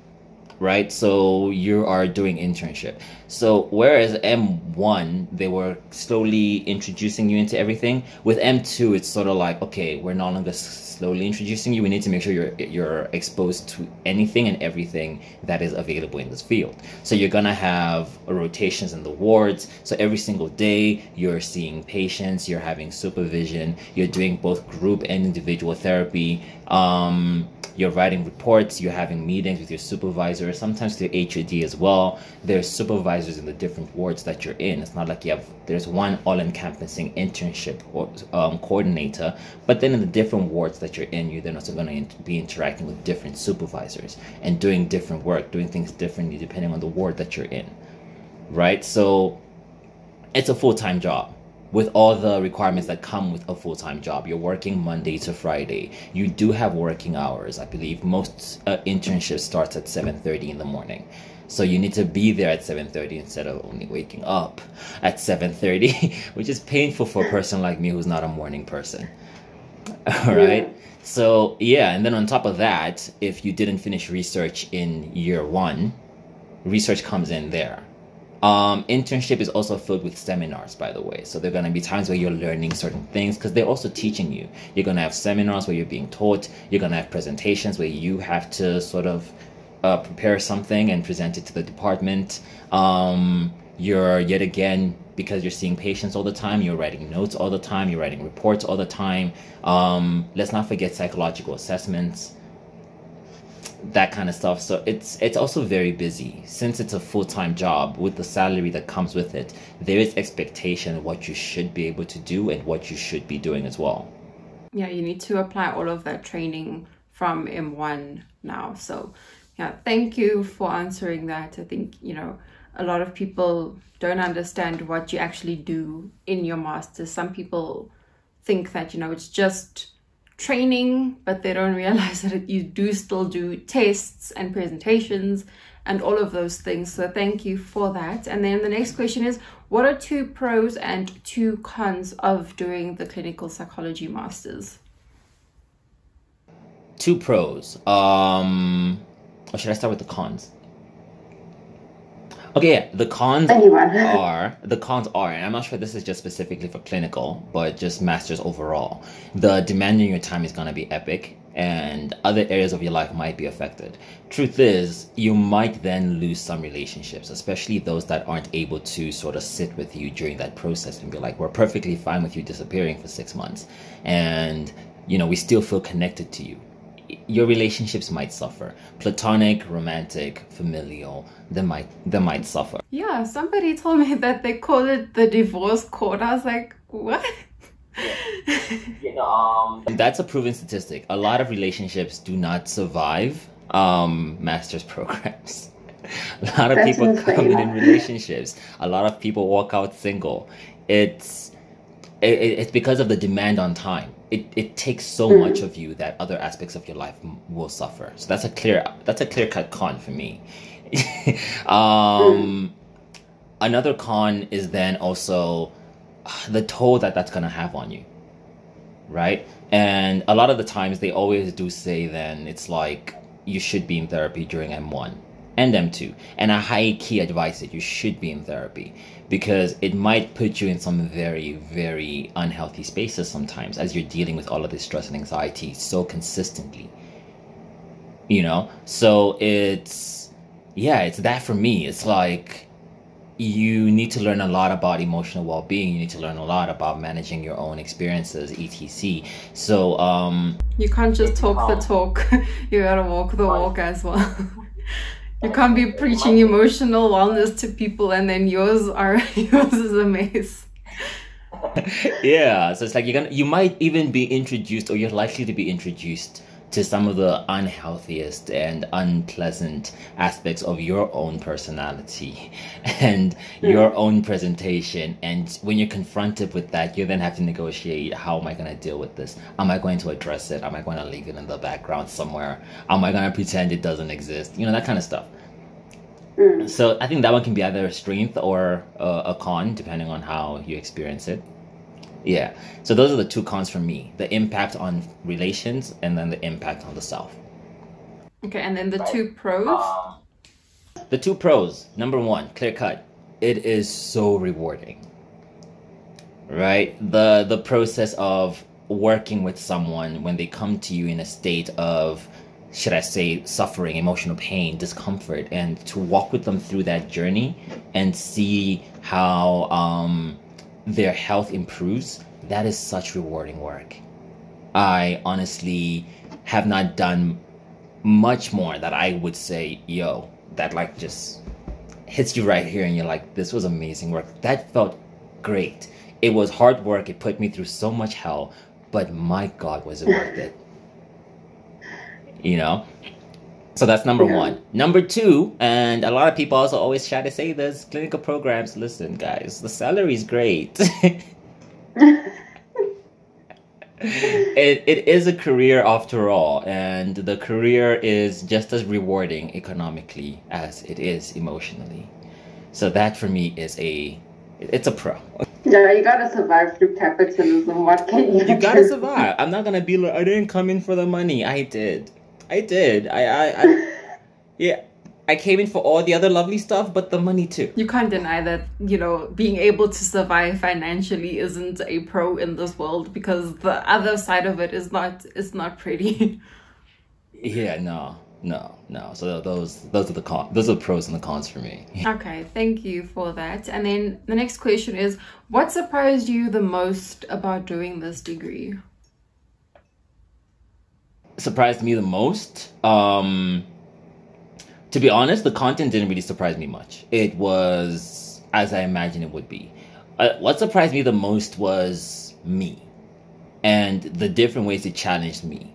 right? So you are doing internship. So whereas M1 they were slowly introducing you into everything, with M2 it's sort of like okay, we're no longer slowly introducing you. We need to make sure you're you're exposed to anything and everything that is available in this field. So you're gonna have rotations in the wards. So every single day you're seeing patients, you're having supervision, you're doing both group and individual therapy. Um, you're writing reports, you're having meetings with your supervisor, sometimes the HOD as well. There's supervisors in the different wards that you're in. It's not like you have there's one all-encompassing internship or um, coordinator, but then in the different wards that you're in, you're then also going to be interacting with different supervisors and doing different work, doing things differently depending on the ward that you're in, right? So it's a full-time job with all the requirements that come with a full-time job. You're working monday to friday. You do have working hours. I believe most uh, internships starts at 7.30 in the morning. So you need to be there at 7.30 instead of only waking up at 7.30 [laughs] which is painful for a person like me who's not a morning person. [laughs] All right? Yeah. so yeah and then on top of that if you didn't finish research in year one research comes in there um, internship is also filled with seminars, by the way. So there are going to be times where you're learning certain things because they're also teaching you. You're going to have seminars where you're being taught. You're going to have presentations where you have to sort of uh, prepare something and present it to the department. Um, you're yet again because you're seeing patients all the time. You're writing notes all the time. You're writing reports all the time. Um, let's not forget psychological assessments that kind of stuff. So it's it's also very busy since it's a full time job with the salary that comes with it. There is expectation of what you should be able to do and what you should be doing as well. Yeah, you need to apply all of that training from M1 now. So yeah, thank you for answering that. I think you know a lot of people don't understand what you actually do in your masters. Some people think that you know it's just training, but they don't realize [laughs] that you do still do tests and presentations and all of those things. So thank you for that. And then the next question is, what are two pros and two cons of doing the clinical psychology masters? Two pros. Um, or should I start with the cons? Okay, yeah, the cons Anyone. [laughs] are the cons are, and I'm not sure this is just specifically for clinical, but just masters overall. The demand on your time is gonna be epic, and other areas of your life might be affected. Truth is, you might then lose some relationships, especially those that aren't able to sort of sit with you during that process and be like, "We're perfectly fine with you disappearing for six months," and you know we still feel connected to you your relationships might suffer. Platonic romantic familial they might they might suffer. Yeah somebody told me that they call it the divorce court. I was like what? Yeah. [laughs] um, that's a proven statistic. A lot of relationships do not survive um, master's [laughs] programs. A lot of that's people come in in relationships. A lot of people walk out single. It's it, it's because of the demand on time it, it takes so mm. much of you that other aspects of your life will suffer. So that's a clear that's a clear cut con for me. [laughs] um, mm. Another con is then also the toll that that's gonna have on you, right? And a lot of the times they always do say then it's like you should be in therapy during M1 and M2, and I high key advise that you should be in therapy because it might put you in some very, very unhealthy spaces sometimes as you're dealing with all of this stress and anxiety so consistently. You know? So it's, yeah, it's that for me. It's like you need to learn a lot about emotional well being. You need to learn a lot about managing your own experiences, etc. So, um, you can't just talk the talk, [laughs] you gotta walk the walk as well. [laughs] You can't be preaching emotional wellness to people and then yours are [laughs] yours is a mess. [laughs] yeah, so it's like you're gonna you might even be introduced or you're likely to be introduced to some of the unhealthiest and unpleasant aspects of your own personality [laughs] and your hmm. own presentation. And when you're confronted with that, you then have to negotiate how am I going to deal with this? Am I going to address it? Am I going to leave it in the background somewhere? Am I going to pretend it doesn't exist? You know, that kind of stuff. Hmm. So I think that one can be either a strength or a, a con, depending on how you experience it. Yeah. So those are the two cons for me: the impact on relations, and then the impact on the self. Okay, and then the two pros. The two pros. Number one, clear cut. It is so rewarding. Right? The the process of working with someone when they come to you in a state of should I say suffering, emotional pain, discomfort, and to walk with them through that journey and see how um, their health improves, that is such rewarding work. I honestly have not done much more that I would say, yo, that like just hits you right here and you're like, this was amazing work. That felt great. It was hard work. It put me through so much hell, but my God, was it worth it? You know? So that's number Yeah. one. Number two, and a lot of people also always try to say this clinical programs. Listen, guys, the salary is great. [laughs] it, it is a career after all, and the career is just as rewarding economically as it is emotionally. So that for me is a it's a pro. Yeah, you gotta survive through capitalism. What can you You gotta survive. I'm not gonna be like I didn't come in for the money. I did. I did. I I, I [laughs] yeah. I came in for all the other lovely stuff, but the money too. You can't deny that, you know, being able to survive financially isn't a pro in this world because the other side of it is not is not pretty. [laughs] Yeah, no, no, no. So those those are the con. Those are the pros and the cons for me. [laughs] Okay, thank you for that. And then the next question is what surprised you the most about doing this degree? Surprised me the most. Um, to be honest, the content didn't really surprise me much. It was as I imagined it would be. Uh, what surprised me the most was me and the different ways it challenged me.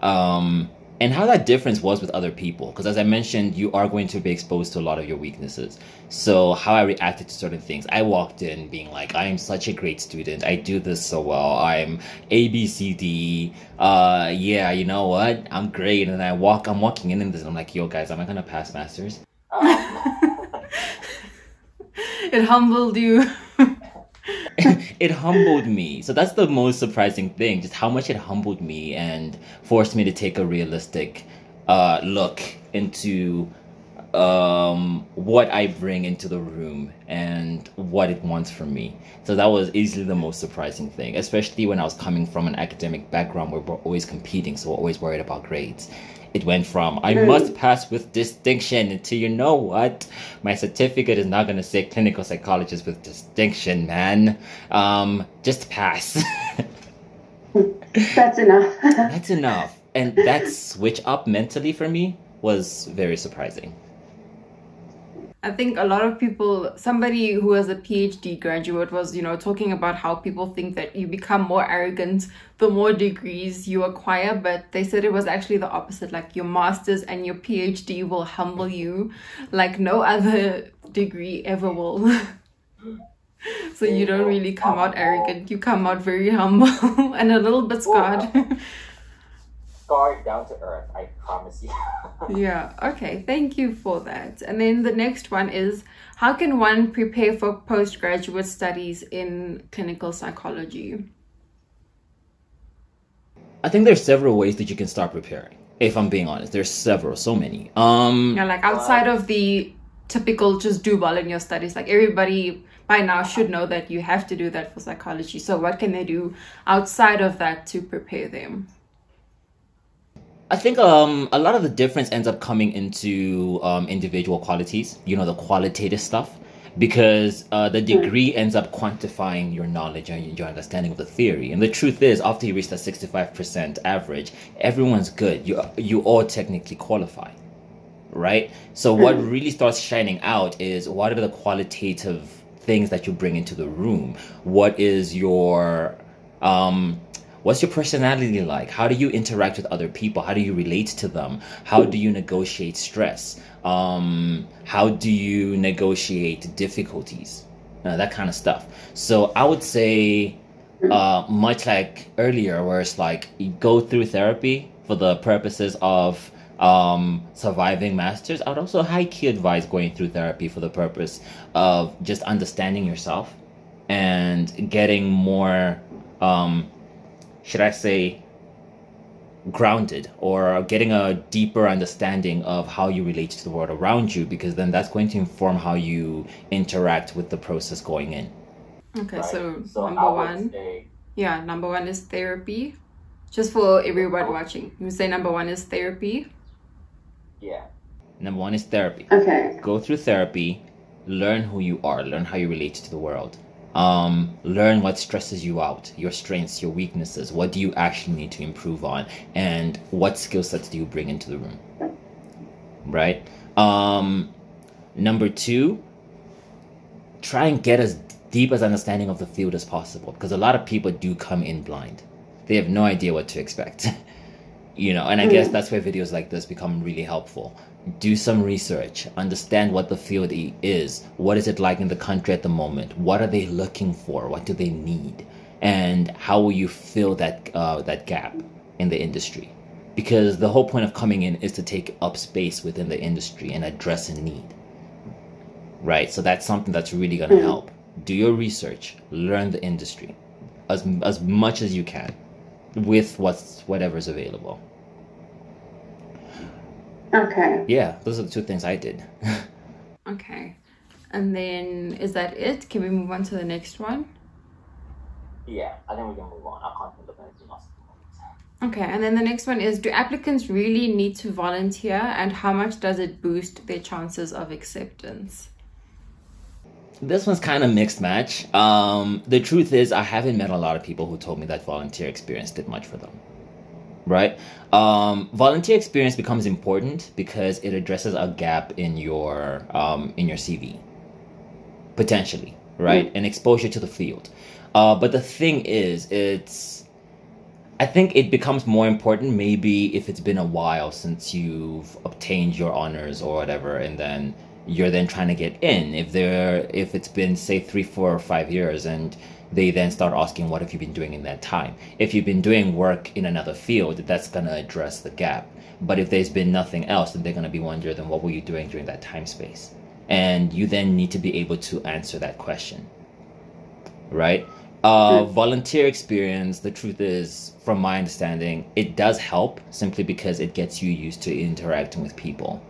Um, and how that difference was with other people. Because as I mentioned, you are going to be exposed to a lot of your weaknesses. So how I reacted to certain things, I walked in being like, I am such a great student. I do this so well. I'm A B C D. Uh, yeah, you know what? I'm great. And I walk, I'm walking in and this, I'm like, yo guys, am I gonna pass masters? [laughs] [laughs] It humbled you. [laughs] [laughs] it humbled me. So that's the most surprising thing, just how much it humbled me and forced me to take a realistic uh, look into um, what I bring into the room and what it wants from me. So that was easily the most surprising thing, especially when I was coming from an academic background where we're always competing, so we're always worried about grades. It went from I must pass with distinction to you know what? My certificate is not gonna say clinical psychologist with distinction, man. Um, just pass. [laughs] That's enough. [laughs] That's enough. And that switch up mentally for me was very surprising. I think a lot of people, somebody who was a PhD graduate was, you know, talking about how people think that you become more arrogant the more degrees you acquire, but they said it was actually the opposite. Like your master's and your PhD will humble you like no other degree ever will. [laughs] so you don't really come out arrogant, you come out very humble [laughs] and a little bit scarred. Scarred down to earth, I promise you. [laughs] Yeah, okay, thank you for that. And then the next one is how can one prepare for postgraduate studies in clinical psychology? I think there's several ways that you can start preparing. If I'm being honest, there's several, so many. Um, Yeah, like outside of the typical just do well in your studies, like everybody by now should know that you have to do that for psychology. So, what can they do outside of that to prepare them? I think um, a lot of the difference ends up coming into um, individual qualities, you know, the qualitative stuff, because uh, the degree ends up quantifying your knowledge and your understanding of the theory. And the truth is, after you reach that 65% average, everyone's good. You, you all technically qualify, right? So, what really starts shining out is what are the qualitative things that you bring into the room? What is your um, what's your personality like? How do you interact with other people? How do you relate to them? How do you negotiate stress? Um, how do you negotiate difficulties? That kind of stuff. So I would say, uh, much like earlier, where it's like you go through therapy for the purposes of um, surviving masters, I would also high key advise going through therapy for the purpose of just understanding yourself and getting more, um, should I say, grounded or getting a deeper understanding of how you relate to the world around you because then that's going to inform how you interact with the process going in. Okay, Right. so, So number one, say, yeah, number one is therapy. Just for everyone uh-huh. watching, you say number one is therapy. yeah, Number one is therapy. Okay. Go through therapy, learn who you are, learn how you relate to the world. Um, learn what stresses you out, your strengths, your weaknesses. What do you actually need to improve on, and what skill sets do you bring into the room? Right. Um, number two, try and get as deep as understanding of the field as possible because a lot of people do come in blind. They have no idea what to expect. [laughs] you know, and I guess that's where videos like this become really helpful. Do some research, understand what the field is, what is it like in the country at the moment, what are they looking for, what do they need, and how will you fill that uh, that gap in the industry? Because the whole point of coming in is to take up space within the industry and address a need right? So that's something that's really going to help. Do your research, learn the industry as as much as you can with what's whatever's available. Okay. Yeah, those are the two things I did. [laughs] Okay, and then is that it? Can we move on to the next one? yeah. I think we can move on. I can't think of anything else. the moment. Okay, and then the next one is Do applicants really need to volunteer, and how much does it boost their chances of acceptance? this one's kind of mixed match. Um, the truth is, I haven't met a lot of people who told me that volunteer experience did much for them. Right? Um, volunteer experience becomes important because it addresses a gap in your um, in your CV, potentially, right? And exposure to the field. Uh, but the thing is, it's I think it becomes more important maybe if it's been a while since you've obtained your honors or whatever, and then you're then trying to get in. If there, if it's been say three, four, or five years, and they then start asking, "What have you been doing in that time?" If you've been doing work in another field, that's gonna address the gap. But if there's been nothing else, then they're gonna be wondering, "Then what were you doing during that time space?" And you then need to be able to answer that question right? Uh, volunteer experience, the truth is, from my understanding, it does help simply because it gets you used to interacting with people.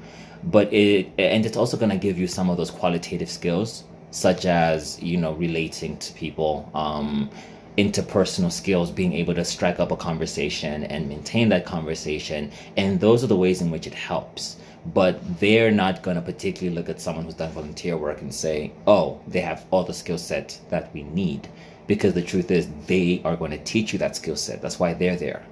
But it, and it's also going to give you some of those qualitative skills, such as, you know, relating to people, um, interpersonal skills, being able to strike up a conversation and maintain that conversation. And those are the ways in which it helps. But they're not going to particularly look at someone who's done volunteer work and say, oh, they have all the skill set that we need. Because the truth is, they are going to teach you that skill set. That's why they're there.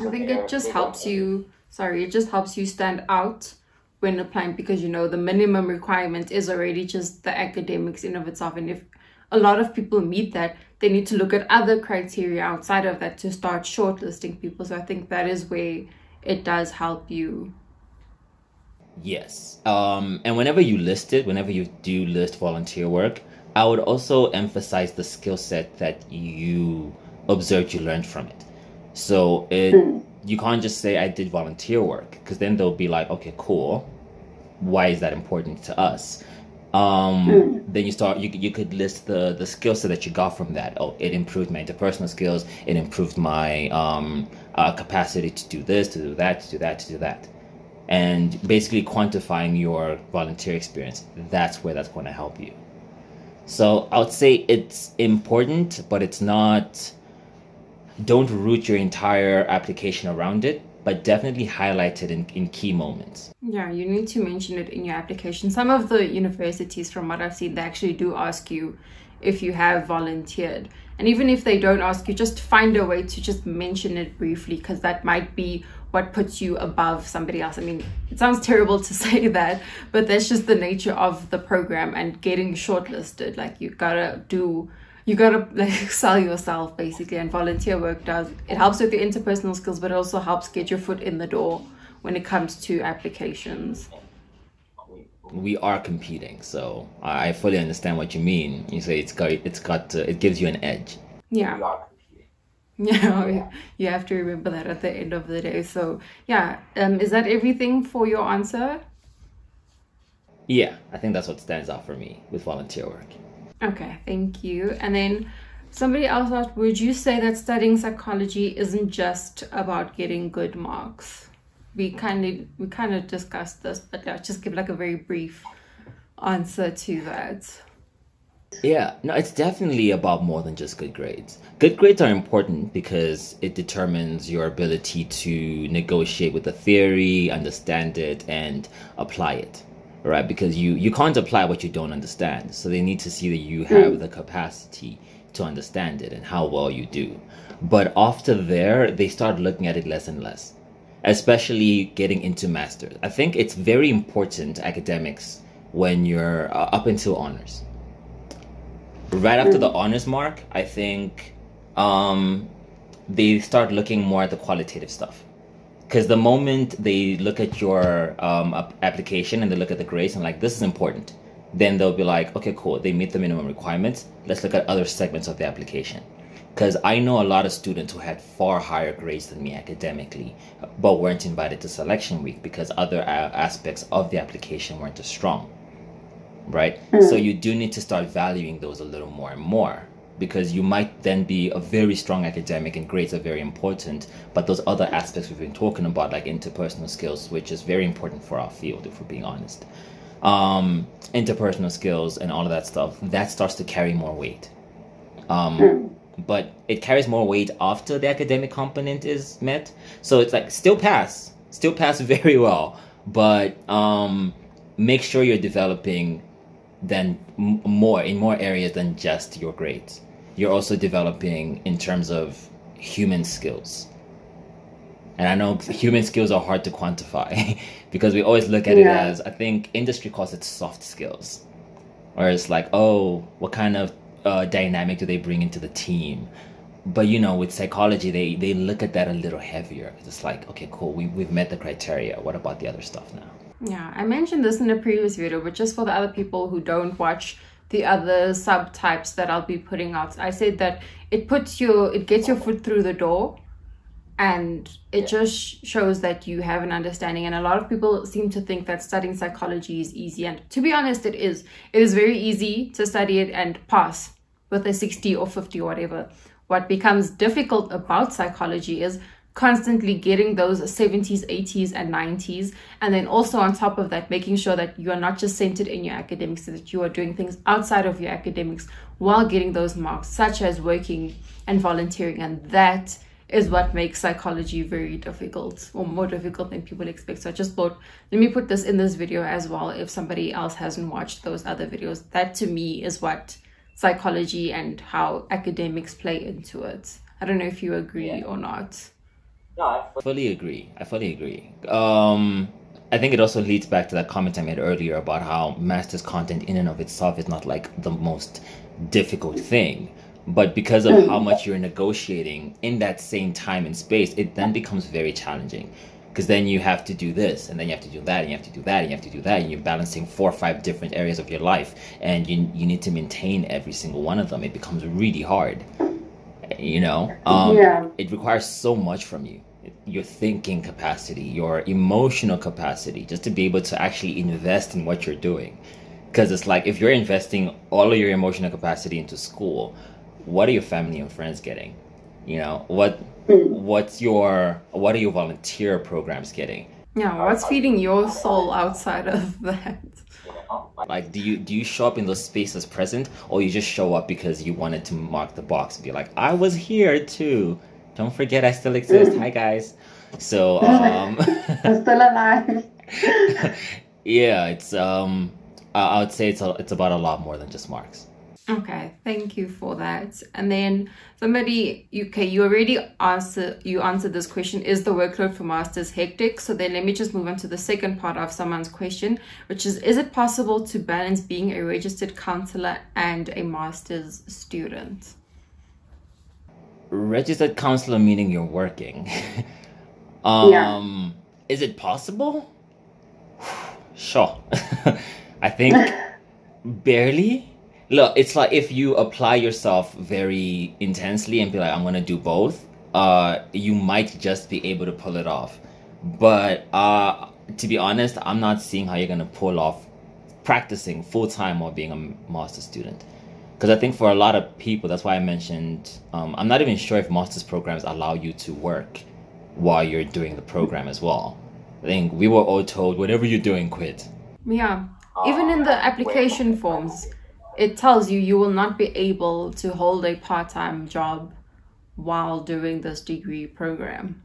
I think it just helps you, sorry, it just helps you stand out when applying because you know the minimum requirement is already just the academics in of itself. And if a lot of people meet that, they need to look at other criteria outside of that to start shortlisting people. So I think that is where it does help you. Yes. Um, and whenever you list it, whenever you do list volunteer work, I would also emphasize the skill set that you observed you learned from it. So it you can't just say I did volunteer work because then they'll be like, okay, cool. Why is that important to us? Um, then you start you, you could list the the skill set that you got from that. Oh, it improved my interpersonal skills. It improved my um, uh, capacity to do this, to do that, to do that, to do that and basically quantifying your volunteer experience. That's where that's going to help you. So I would say it's important, but it's not. Don't root your entire application around it, but definitely highlight it in, in key moments. Yeah, you need to mention it in your application. Some of the universities, from what I've seen, they actually do ask you if you have volunteered. And even if they don't ask you, just find a way to just mention it briefly because that might be what puts you above somebody else. I mean, it sounds terrible to [laughs] say that, but that's just the nature of the program and getting shortlisted. Like you gotta do you gotta like [laughs] sell yourself basically and volunteer work does it helps with your interpersonal skills but it also helps get your foot in the door when it comes to applications. We are competing so i fully understand what you mean. You say it's got it's got uh, it gives you an edge. Yeah. We [laughs] yeah you have to remember that at the end of the day. So yeah um is that everything for your answer? Yeah i think that's what stands out for me with volunteer work okay thank you. And then somebody else asked would you say that studying psychology isn't just about getting good marks? We kind of we kind of discussed this but yeah, just give like a very brief answer to that. Yeah, no, it's definitely about more than just good grades. Good grades are important because it determines your ability to negotiate with the theory, understand it, and apply it, right? Because you you can't apply what you don't understand, so they need to see that you have the capacity to understand it and how well you do. But after there, they start looking at it less and less, especially getting into masters. I think it's very important academics when you're uh, up until honors right after the honors mark, I think um, they start looking more at the qualitative stuff. Because the moment they look at your um, application and they look at the grades and like this is important, then they'll be like, okay, cool, they meet the minimum requirements. Let's look at other segments of the application. Because I know a lot of students who had far higher grades than me academically, but weren't invited to selection week because other a- aspects of the application weren't as strong right? So you do need to start valuing those a little more and more because you might then be a very strong academic and grades are very important, but those other aspects we've been talking about, like interpersonal skills, which is very important for our field, if we're being honest, um, interpersonal skills and all of that stuff, that starts to carry more weight. Um, but it carries more weight after the academic component is met. So it's like still pass, still pass [laughs] very well, but um, make sure you're developing then m- more in more areas than just your grades. You're also developing in terms of human skills. And I know human skills are hard to quantify [laughs] because we always look at it as I think industry calls it soft skills. Or it's like, oh, what kind of uh, dynamic do they bring into the team? But you know, with psychology, they, they look at that a little heavier. It's like, okay, cool, we, we've met the criteria. What about the other stuff now? Yeah, I mentioned this in a previous video, but just for the other people who don't watch the other subtypes that I'll be putting out, I said that it puts your, it gets your foot through the door and it just shows that you have an understanding. And a lot of people seem to think that studying psychology is easy. And to be honest, it is. It is very easy to study it and pass with a 60 or 50 or whatever. What becomes difficult about psychology is constantly getting those 70s, 80s, and 90s. And then also on top of that, making sure that you are not just centered in your academics, so that you are doing things outside of your academics while getting those marks, such as working and volunteering. And that is what makes psychology very difficult or more difficult than people expect. So I just thought, let me put this in this video as well if somebody else hasn't watched those other videos. That to me is what psychology and how academics play into it. I don't know if you agree Yeah. or not. No, I fully agree. I fully agree. Um, I think it also leads back to that comment I made earlier about how master's content in and of itself is not like the most difficult thing. But because of how much you're negotiating in that same time and space, it then becomes very challenging. Because then you have to do this, and then you have to do that, and you have to do that, and you have to do that, and you're balancing four or five different areas of your life, and you, you need to maintain every single one of them. It becomes really hard. You know? Um, Yeah. It requires so much from you your thinking capacity, your emotional capacity, just to be able to actually invest in what you're doing. Because it's like if you're investing all of your emotional capacity into school, what are your family and friends getting? You know, what what's your what are your volunteer programs getting? Yeah, what's feeding your soul outside of that? Like do you do you show up in those spaces present or you just show up because you wanted to mark the box and be like, I was here too. Don't forget I still exist. Hi guys. So um [laughs] I'm still alive. [laughs] yeah, it's um I I would say it's a, it's about a lot more than just marks. Okay, thank you for that. And then somebody, okay, you already answered you answered this question. Is the workload for masters hectic? So then let me just move on to the second part of someone's question, which is: Is it possible to balance being a registered counselor and a master's student? Registered counselor meaning you're working. [laughs] um, Yeah. is it possible? [sighs] Sure. [laughs] I think [laughs] barely. Look, it's like if you apply yourself very intensely and be like, I'm gonna do both, uh, you might just be able to pull it off. But uh, to be honest, I'm not seeing how you're gonna pull off practicing full time while being a master student. Because I think for a lot of people, that's why I mentioned, um, I'm not even sure if master's programs allow you to work while you're doing the program as well. I think we were all told, whatever you're doing, quit. Yeah. Even in the application forms, it tells you you will not be able to hold a part-time job while doing this degree program.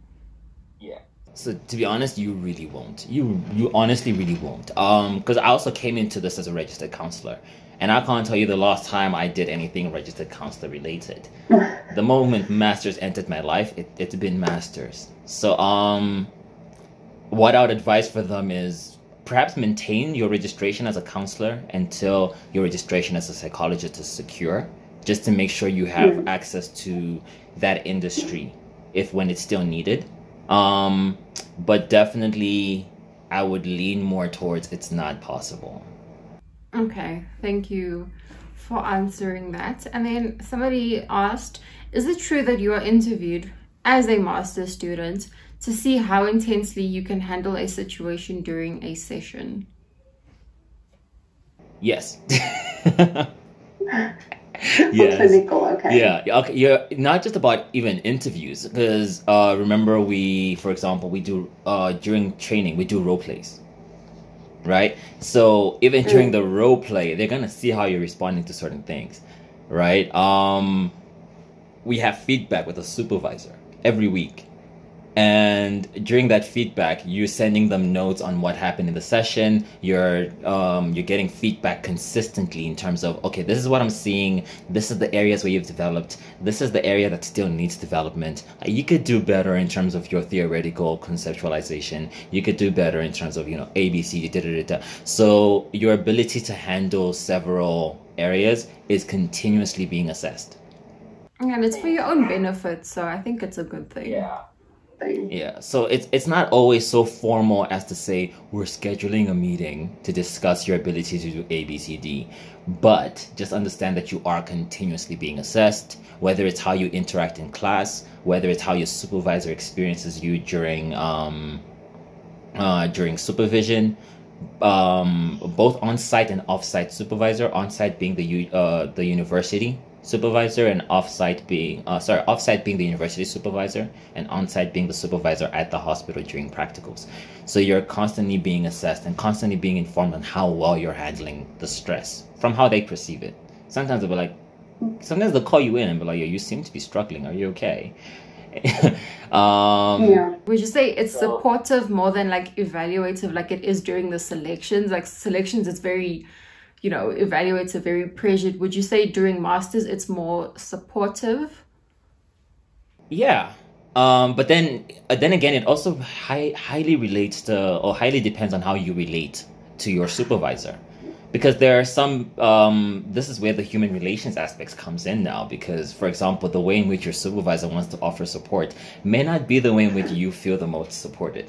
Yeah. So to be honest, you really won't. You you honestly really won't. Um, because I also came into this as a registered counselor, and I can't tell you the last time I did anything registered counselor related. [laughs] the moment masters entered my life, it, it's been masters. So um, what I would advise for them is perhaps maintain your registration as a counselor until your registration as a psychologist is secure, just to make sure you have access to that industry if when it's still needed. Um, but definitely, I would lean more towards it's not possible. Okay, thank you for answering that. And then somebody asked, is it true that you are interviewed as a master student to see how intensely you can handle a situation during a session? Yes. [laughs] Yes. clinical, okay. Yeah, yeah, okay. Yeah, not just about even interviews, because uh, remember we, for example, we do uh, during training we do role plays, right? So even during the role play, they're gonna see how you're responding to certain things, right? Um, we have feedback with a supervisor every week, and during that feedback you're sending them notes on what happened in the session you're um, you're getting feedback consistently in terms of okay this is what i'm seeing this is the areas where you've developed this is the area that still needs development you could do better in terms of your theoretical conceptualization you could do better in terms of you know abc da, da, da, da. so your ability to handle several areas is continuously being assessed And it's for your own benefit, so I think it's a good thing. Yeah. Yeah, so it's it's not always so formal as to say we're scheduling a meeting to discuss your ability to do A, B, C, D, but just understand that you are continuously being assessed. Whether it's how you interact in class, whether it's how your supervisor experiences you during um, uh, during supervision, um, both on-site and off-site supervisor. On-site being the uh, the university supervisor, and off-site being uh, sorry, off-site being the university supervisor, and on-site being the supervisor at the hospital during practicals. So you're constantly being assessed and constantly being informed on how well you're handling the stress from how they perceive it. Sometimes they'll be like, sometimes they'll call you in and be like, "Yo, you seem to be struggling. Are you okay?" [laughs] um, Yeah. Would you say it's supportive more than like evaluative, like it is during the selections? Like selections, it's very, you know, evaluative, very pressured. Would you say during masters, it's more supportive? Yeah. Um, but then, uh, then again, it also high, highly relates to, or highly depends on how you relate to your supervisor, because there are some. Um, this is where the human relations aspects comes in now. Because, for example, the way in which your supervisor wants to offer support may not be the way in which you feel the most supported.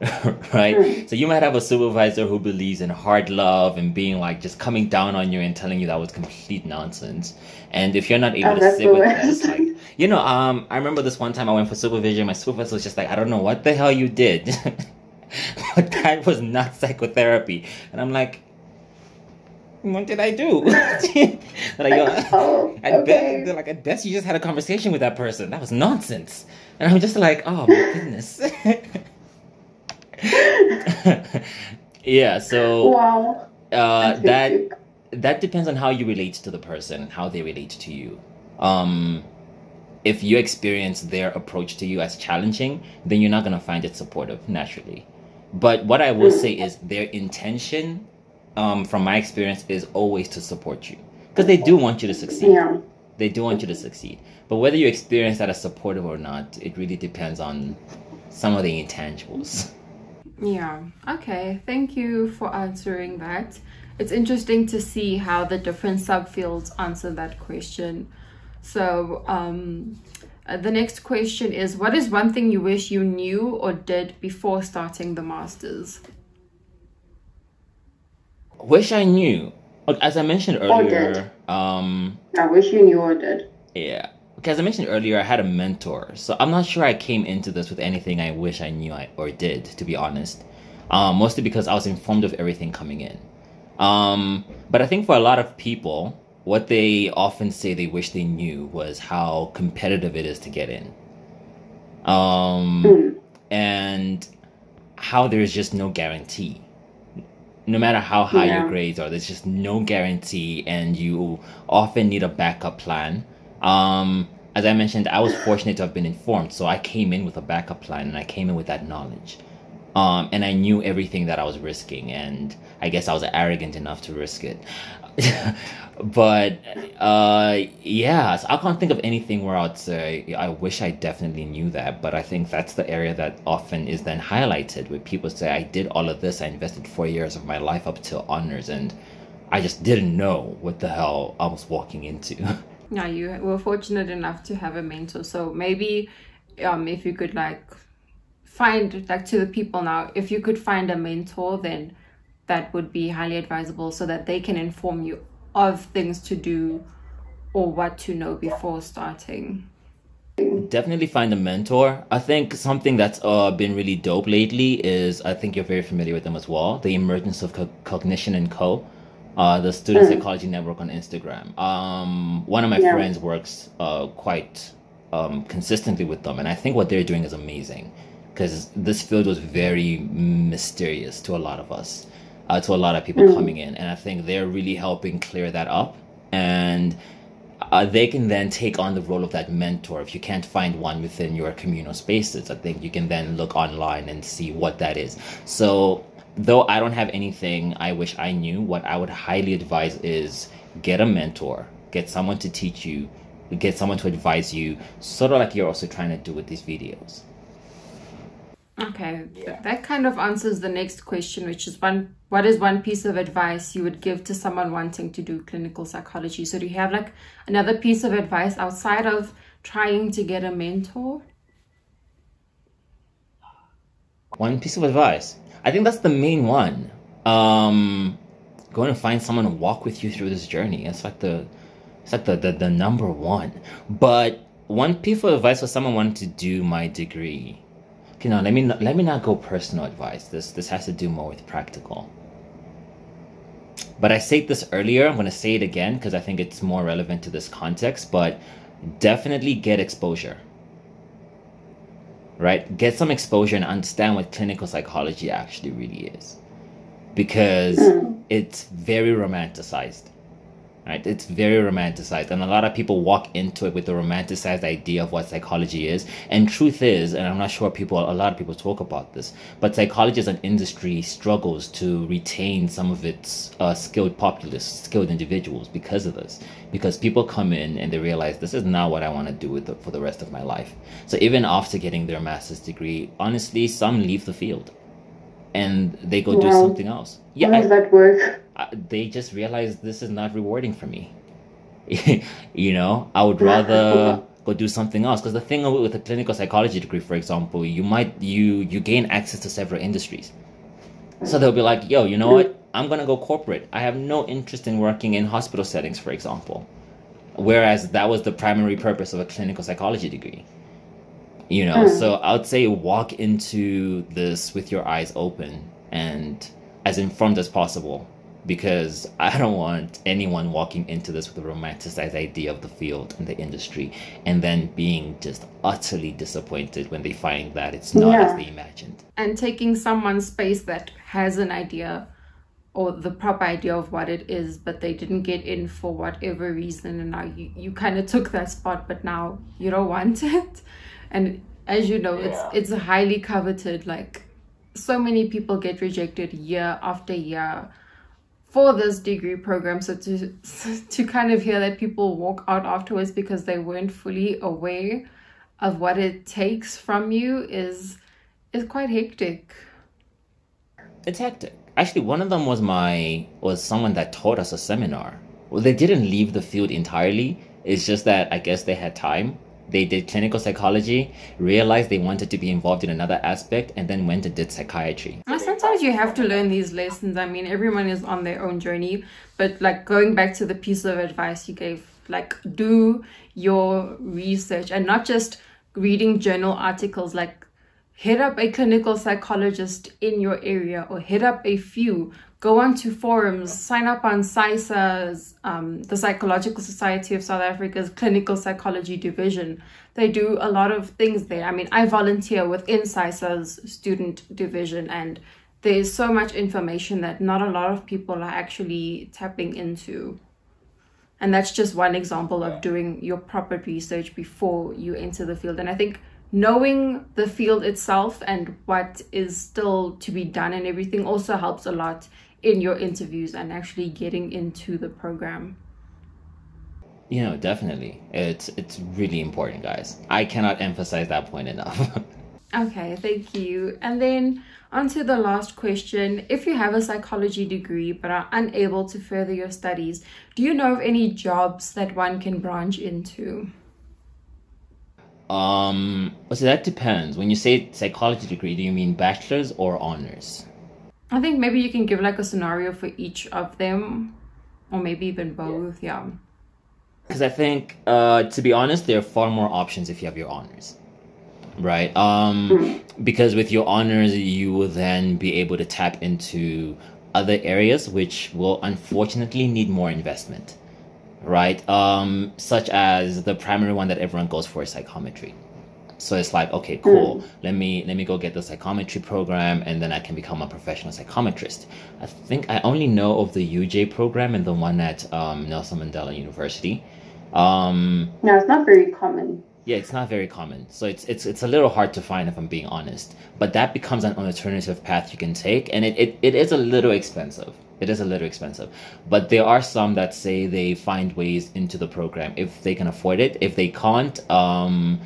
[laughs] right? So you might have a supervisor who believes in hard love and being like just coming down on you and telling you that was complete nonsense. And if you're not able Oh, to sit with that, like you know, um, I remember this one time I went for supervision. My supervisor was just like, I don't know what the hell you did, [laughs] but that was not psychotherapy. And I'm like, what did I do? [laughs] Like, "Yo, Oh, at okay. best, they're like, at best, you just had a conversation with that person. That was nonsense. And I'm just like, oh my goodness. [laughs] yeah. So Wow. uh, that that depends on how you relate to the person how they relate to you. Um, if you experience their approach to you as challenging, then you're not gonna find it supportive naturally. But what I will say is their intention, um, from my experience, is always to support you. because they do want you to succeed. Yeah. They do want you to succeed. But whether you experience that as supportive or not, it really depends on some of the intangibles. Yeah. Okay. Thank you for answering that. It's interesting to see how the different subfields answer that question. So, um, uh, the next question is What is one thing you wish you knew or did before starting the masters? Wish I knew. As I mentioned earlier. Or did. earlier, um, I wish you knew or did. Yeah. As I mentioned earlier, I had a mentor. So I'm not sure I came into this with anything I wish I knew I, or did, to be honest. Um, mostly because I was informed of everything coming in. Um, but I think for a lot of people, what they often say they wish they knew was how competitive it is to get in. Um, Mm. and how there's just no guarantee. No matter how high your grades are, there's just no guarantee, and you often need a backup plan. Um, as I mentioned, I was fortunate to have been informed, so I came in with a backup plan, and I came in with that knowledge. Um, and I knew everything that I was risking, and I guess I was arrogant enough to risk it. [laughs] but uh, yeah, so I can't think of anything where I'd say I wish I definitely knew that. But I think that's the area that often is then highlighted, where people say, "I did all of this. I invested four years of my life up to honors, and I just didn't know what the hell I was walking into." [laughs] Yeah, you were fortunate enough to have a mentor. So maybe um, if you could like find like to the people now, if you could find a mentor, then that would be highly advisable so that they can inform you of things to do or what to know before starting. definitely find a mentor. I think something that's uh, been really dope lately is I think you're very familiar with them as well. The emergence of co- cognition and co, uh, the student psychology network on Instagram. Um, one of my Yeah. friends works uh, quite um, consistently with them, and I think what they're doing is amazing because this field was very mysterious to a lot of us, uh, to a lot of people coming in, and I think they're really helping clear that up and uh, they can then take on the role of that mentor. If you can't find one within your communal spaces, I think you can then look online and see what that is. So, though I don't have anything I wish I knew, what I would highly advise is get a mentor, get someone to teach you, get someone to advise you, sort of like you're also trying to do with these videos. Okay, Yeah. that kind of answers the next question, which is one what is one piece of advice you would give to someone wanting to do clinical psychology? So, do you have like another piece of advice outside of trying to get a mentor? One piece of advice. I think that's the main one. Um, go and find someone to walk with you through this journey. It's like the, it's like the, the, the number one. But one piece of advice for someone wanting to do my degree. Okay, now let me not, let me not go personal advice. This this has to do more with practical. But I said this earlier. I'm going to say it again because I think it's more relevant to this context. But definitely get exposure right? Get some exposure and understand what clinical psychology actually really is. Because hmm. it's very romanticized, right? It's very romanticized. And a lot of people walk into it with the romanticized idea of what psychology is. And truth is, and I'm not sure people, a lot of people talk about this, but psychology as an industry struggles to retain some of its uh, skilled populace, skilled individuals because of this. Because people come in and they realize this is not what I want to do with the, for the rest of my life. So even after getting their master's degree, honestly, some leave the field and they go do something else. Yeah, How I- does that work? I, they just realize this is not rewarding for me. [laughs] you know, I would rather go do something else. Because the thing with with a clinical psychology degree, for example, you might you you gain access to several industries. So they'll be like, "Yo, you know what? I'm gonna go corporate. I have no interest in working in hospital settings, for example." Whereas that was the primary purpose of a clinical psychology degree. You know, Mm. so I would say walk into this with your eyes open and as informed as possible because [laughs] I don't want anyone walking into this with a romanticized idea of the field and the industry and then being just utterly disappointed when they find that it's not as they imagined. and taking someone's space that has an idea or the proper idea of what it is but they didn't get in for whatever reason and now you, you kind of took that spot but now you don't want [laughs] it and as you know Yeah. it's it's highly coveted like so many people get rejected year after year for this degree program. So to [laughs] to kind of hear that people walk out afterwards because they weren't fully aware of what it takes from you is is quite hectic. It's hectic. Actually, one of them was my was someone that taught us a seminar. Well, they didn't leave the field entirely. It's just that I guess they had time. They did clinical psychology, realized they wanted to be involved in another aspect, and then went and did psychiatry. Sometimes you have to learn these lessons. I mean, everyone is on their own journey, but like going back to the piece of advice you gave, like do your research and not just reading journal articles like hit up a clinical psychologist in your area or hit up a few. Go onto forums sign up on PsySSA's um, the psychological society of south africa's clinical psychology division. They do a lot of things there. I mean i volunteer within PsySSA's student division and there's so much information that not a lot of people are actually tapping into. And that's just one example of doing your proper research before you enter the field. And i think knowing the field itself and what is still to be done and everything also helps a lot in your interviews and actually getting into the program. You know definitely. It's it's really important guys. I cannot emphasize that point enough. [laughs] Okay thank you. And then on to the last question. If you have a psychology degree but are unable to further your studies do you know of any jobs that one can branch into um, so that depends. When you say psychology degree, do you mean bachelor's or honors? I think maybe you can give like a scenario for each of them, or maybe even both. Yeah. Because I think, uh, to be honest, there are far more options if you have your honors, right? Um, because with your honors, you will then be able to tap into other areas which will unfortunately need more investment right? Um, such as the primary one that everyone goes for is psychometry. So it's like, okay, cool. Mm. Let me let me go get the psychometry program, and then I can become a professional psychometrist. I think I only know of the UJ program and the one at um, Nelson Mandela University. Um, no, it's not very common. Yeah, it's not very common. So it's it's it's a little hard to find if I'm being honest. But that becomes an alternative path you can take, and it, it, it is a little expensive it is a little expensive. But there are some that say they find ways into the program if they can afford it. If they can't um,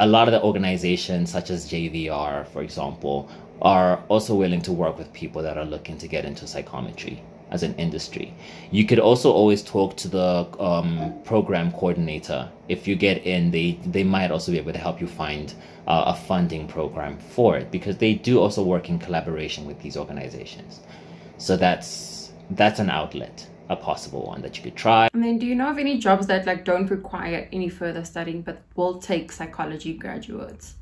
a lot of the organizations such as jvr for example are also willing to work with people that are looking to get into psychometry as an industry. You could also always talk to the um, program coordinator. If you get in they they might also be able to help you find uh, a funding program for it because they do also work in collaboration with these organizations so that's that's an outlet, a possible one that you could try. And then do you know of any jobs that like don't require any further studying but will take psychology graduates?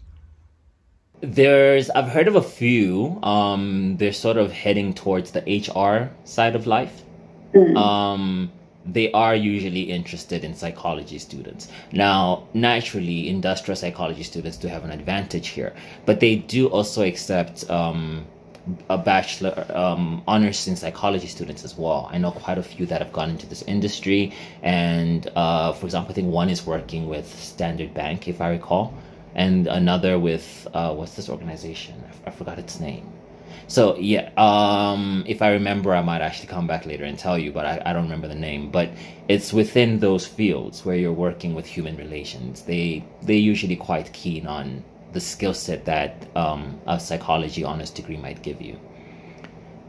There's I've heard of a few. Um they're sort of heading towards the HR side of life. Mm-hmm. Um they are usually interested in psychology students. Now, naturally, industrial psychology students do have an advantage here, but they do also accept um, a bachelor um, honors in psychology students as well. I know quite a few that have gone into this industry, and uh, for example, I think one is working with Standard Bank, if I recall, and another with uh, what's this organization? I, forgot its name. So yeah, um, if I remember, I might actually come back later and tell you, but I, I don't remember the name. But it's within those fields where you're working with human relations. They they're usually quite keen on the skill set that um, a psychology honors degree might give you.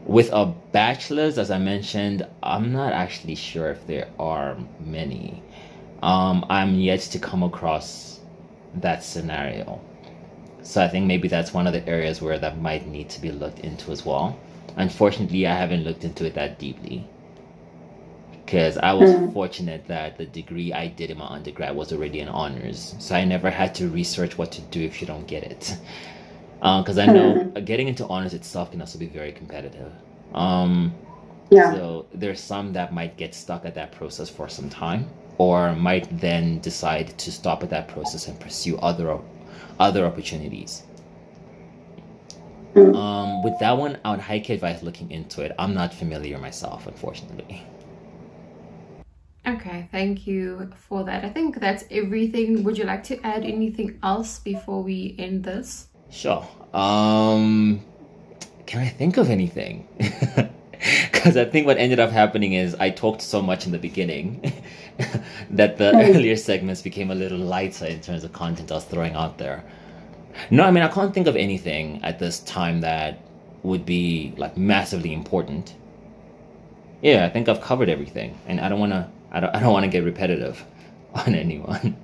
With a bachelor's, as I mentioned, I'm not actually sure if there are many. Um, I'm yet to come across that scenario. So I think maybe that's one of the areas where that might need to be looked into as well. Unfortunately, I haven't looked into it that deeply because I was mm. fortunate that the degree I did in my undergrad was already in honors, so I never had to research what to do if you don't get it. Because uh, I know mm. getting into honors itself can also be very competitive. Um, yeah. So there's some that might get stuck at that process for some time, or might then decide to stop at that process and pursue other other opportunities. Mm. Um, with that one, I would highly advise looking into it. I'm not familiar myself, unfortunately. Okay, thank you for that. I think that's everything. Would you like to add anything else before we end this? Sure. Um can I think of anything? [laughs] because I think what ended up happening is I talked so much in the beginning [laughs] that the earlier segments became a little lighter in terms of content I was throwing out there. No, I mean I can't think of anything at this time that would be like massively important. Yeah, I think I've covered everything, and I don't want to. I don't. I don't want to get repetitive [laughs] on anyone.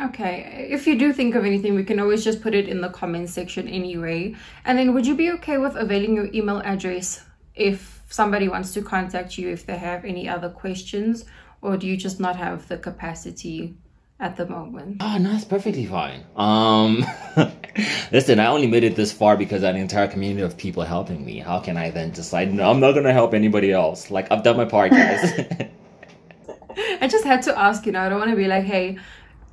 Okay, if you do think of anything, we can always just put it in the comments section anyway. And then, would you be okay with availing your email address if somebody wants to contact you if they have any other questions, or do you just not have the capacity at the moment? Oh no, it's perfectly fine. Um, [laughs] listen, I only made it this far because I had an entire community of people helping me. How can I then decide no, I'm not gonna help anybody else? Like I've done my part, guys. [laughs] I just had to ask, you know, I don't want to be like, hey,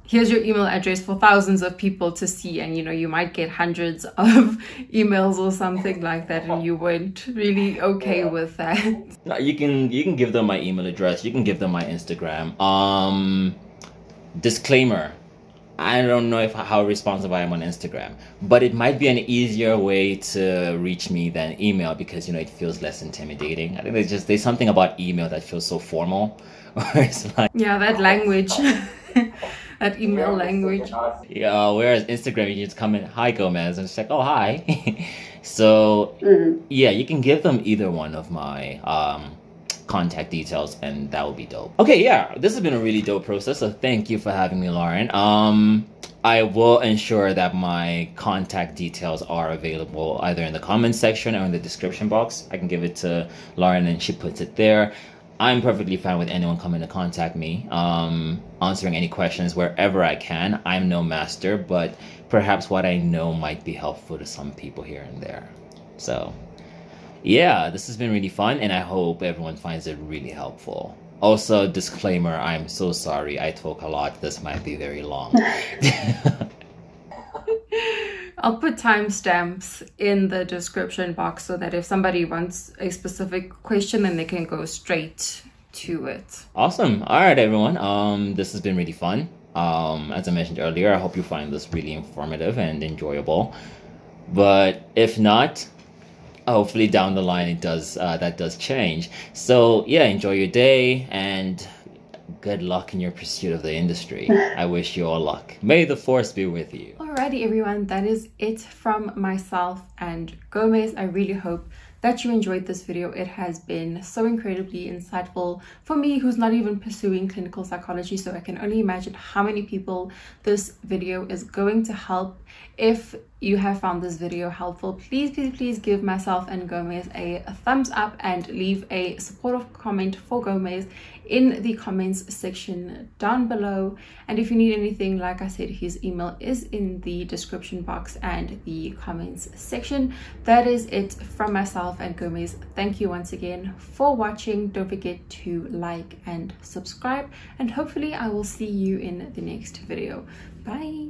here's your email address for thousands of people to see and you know you might get hundreds [laughs] of emails or something like that and you weren't really okay with that. No, you can you can give them my email address you can give them my instagram. Um disclaimer I don't know if how responsive I am on Instagram, but it might be an easier way to reach me than email because you know it feels less intimidating. I think there's just there's something about email that feels so formal, [laughs] where it's like yeah, that language. [laughs] that email language. Yeah, whereas Instagram, you just come in, hi Gomez, and it's like, oh hi. [laughs] so mm-hmm. yeah, you can give them either one of my um, contact details, and that would be dope. Okay, yeah, this has been a really dope process. So thank you for having me, Lauren. Um, I will ensure that my contact details are available either in the comments section or in the description box. I can give it to Lauren and she puts it there. I'm perfectly fine with anyone coming to contact me, um, answering any questions wherever I can. I'm no master, but perhaps what I know might be helpful to some people here and there. So, yeah, this has been really fun, and I hope everyone finds it really helpful. Also, disclaimer I'm so sorry I talk a lot. This might be very long. [laughs] [laughs] I'll put timestamps in the description box so that if somebody wants a specific question, then they can go straight to it. Awesome. All right, everyone. Um, this has been really fun. Um, as I mentioned earlier, I hope you find this really informative and enjoyable. But if not, hopefully down the line it does uh, that does change. So yeah, enjoy your day and good luck in your pursuit of the industry. I [laughs] wish you all luck. May the force be with you. Alrighty, everyone, that is it from myself and Gomez. I really hope that you enjoyed this video. It has been so incredibly insightful for me who's not even pursuing clinical psychology. So I can only imagine how many people this video is going to help. If you have found this video helpful, please, please, please give myself and Gomez a, a thumbs up and leave a supportive comment for Gomez in the comments section down below. And if you need anything, like I said, his email is in the description box and the comments section. That is it from myself and Gomez. Thank you once again for watching. Don't forget to like and subscribe and hopefully I will see you in the next video. Bye.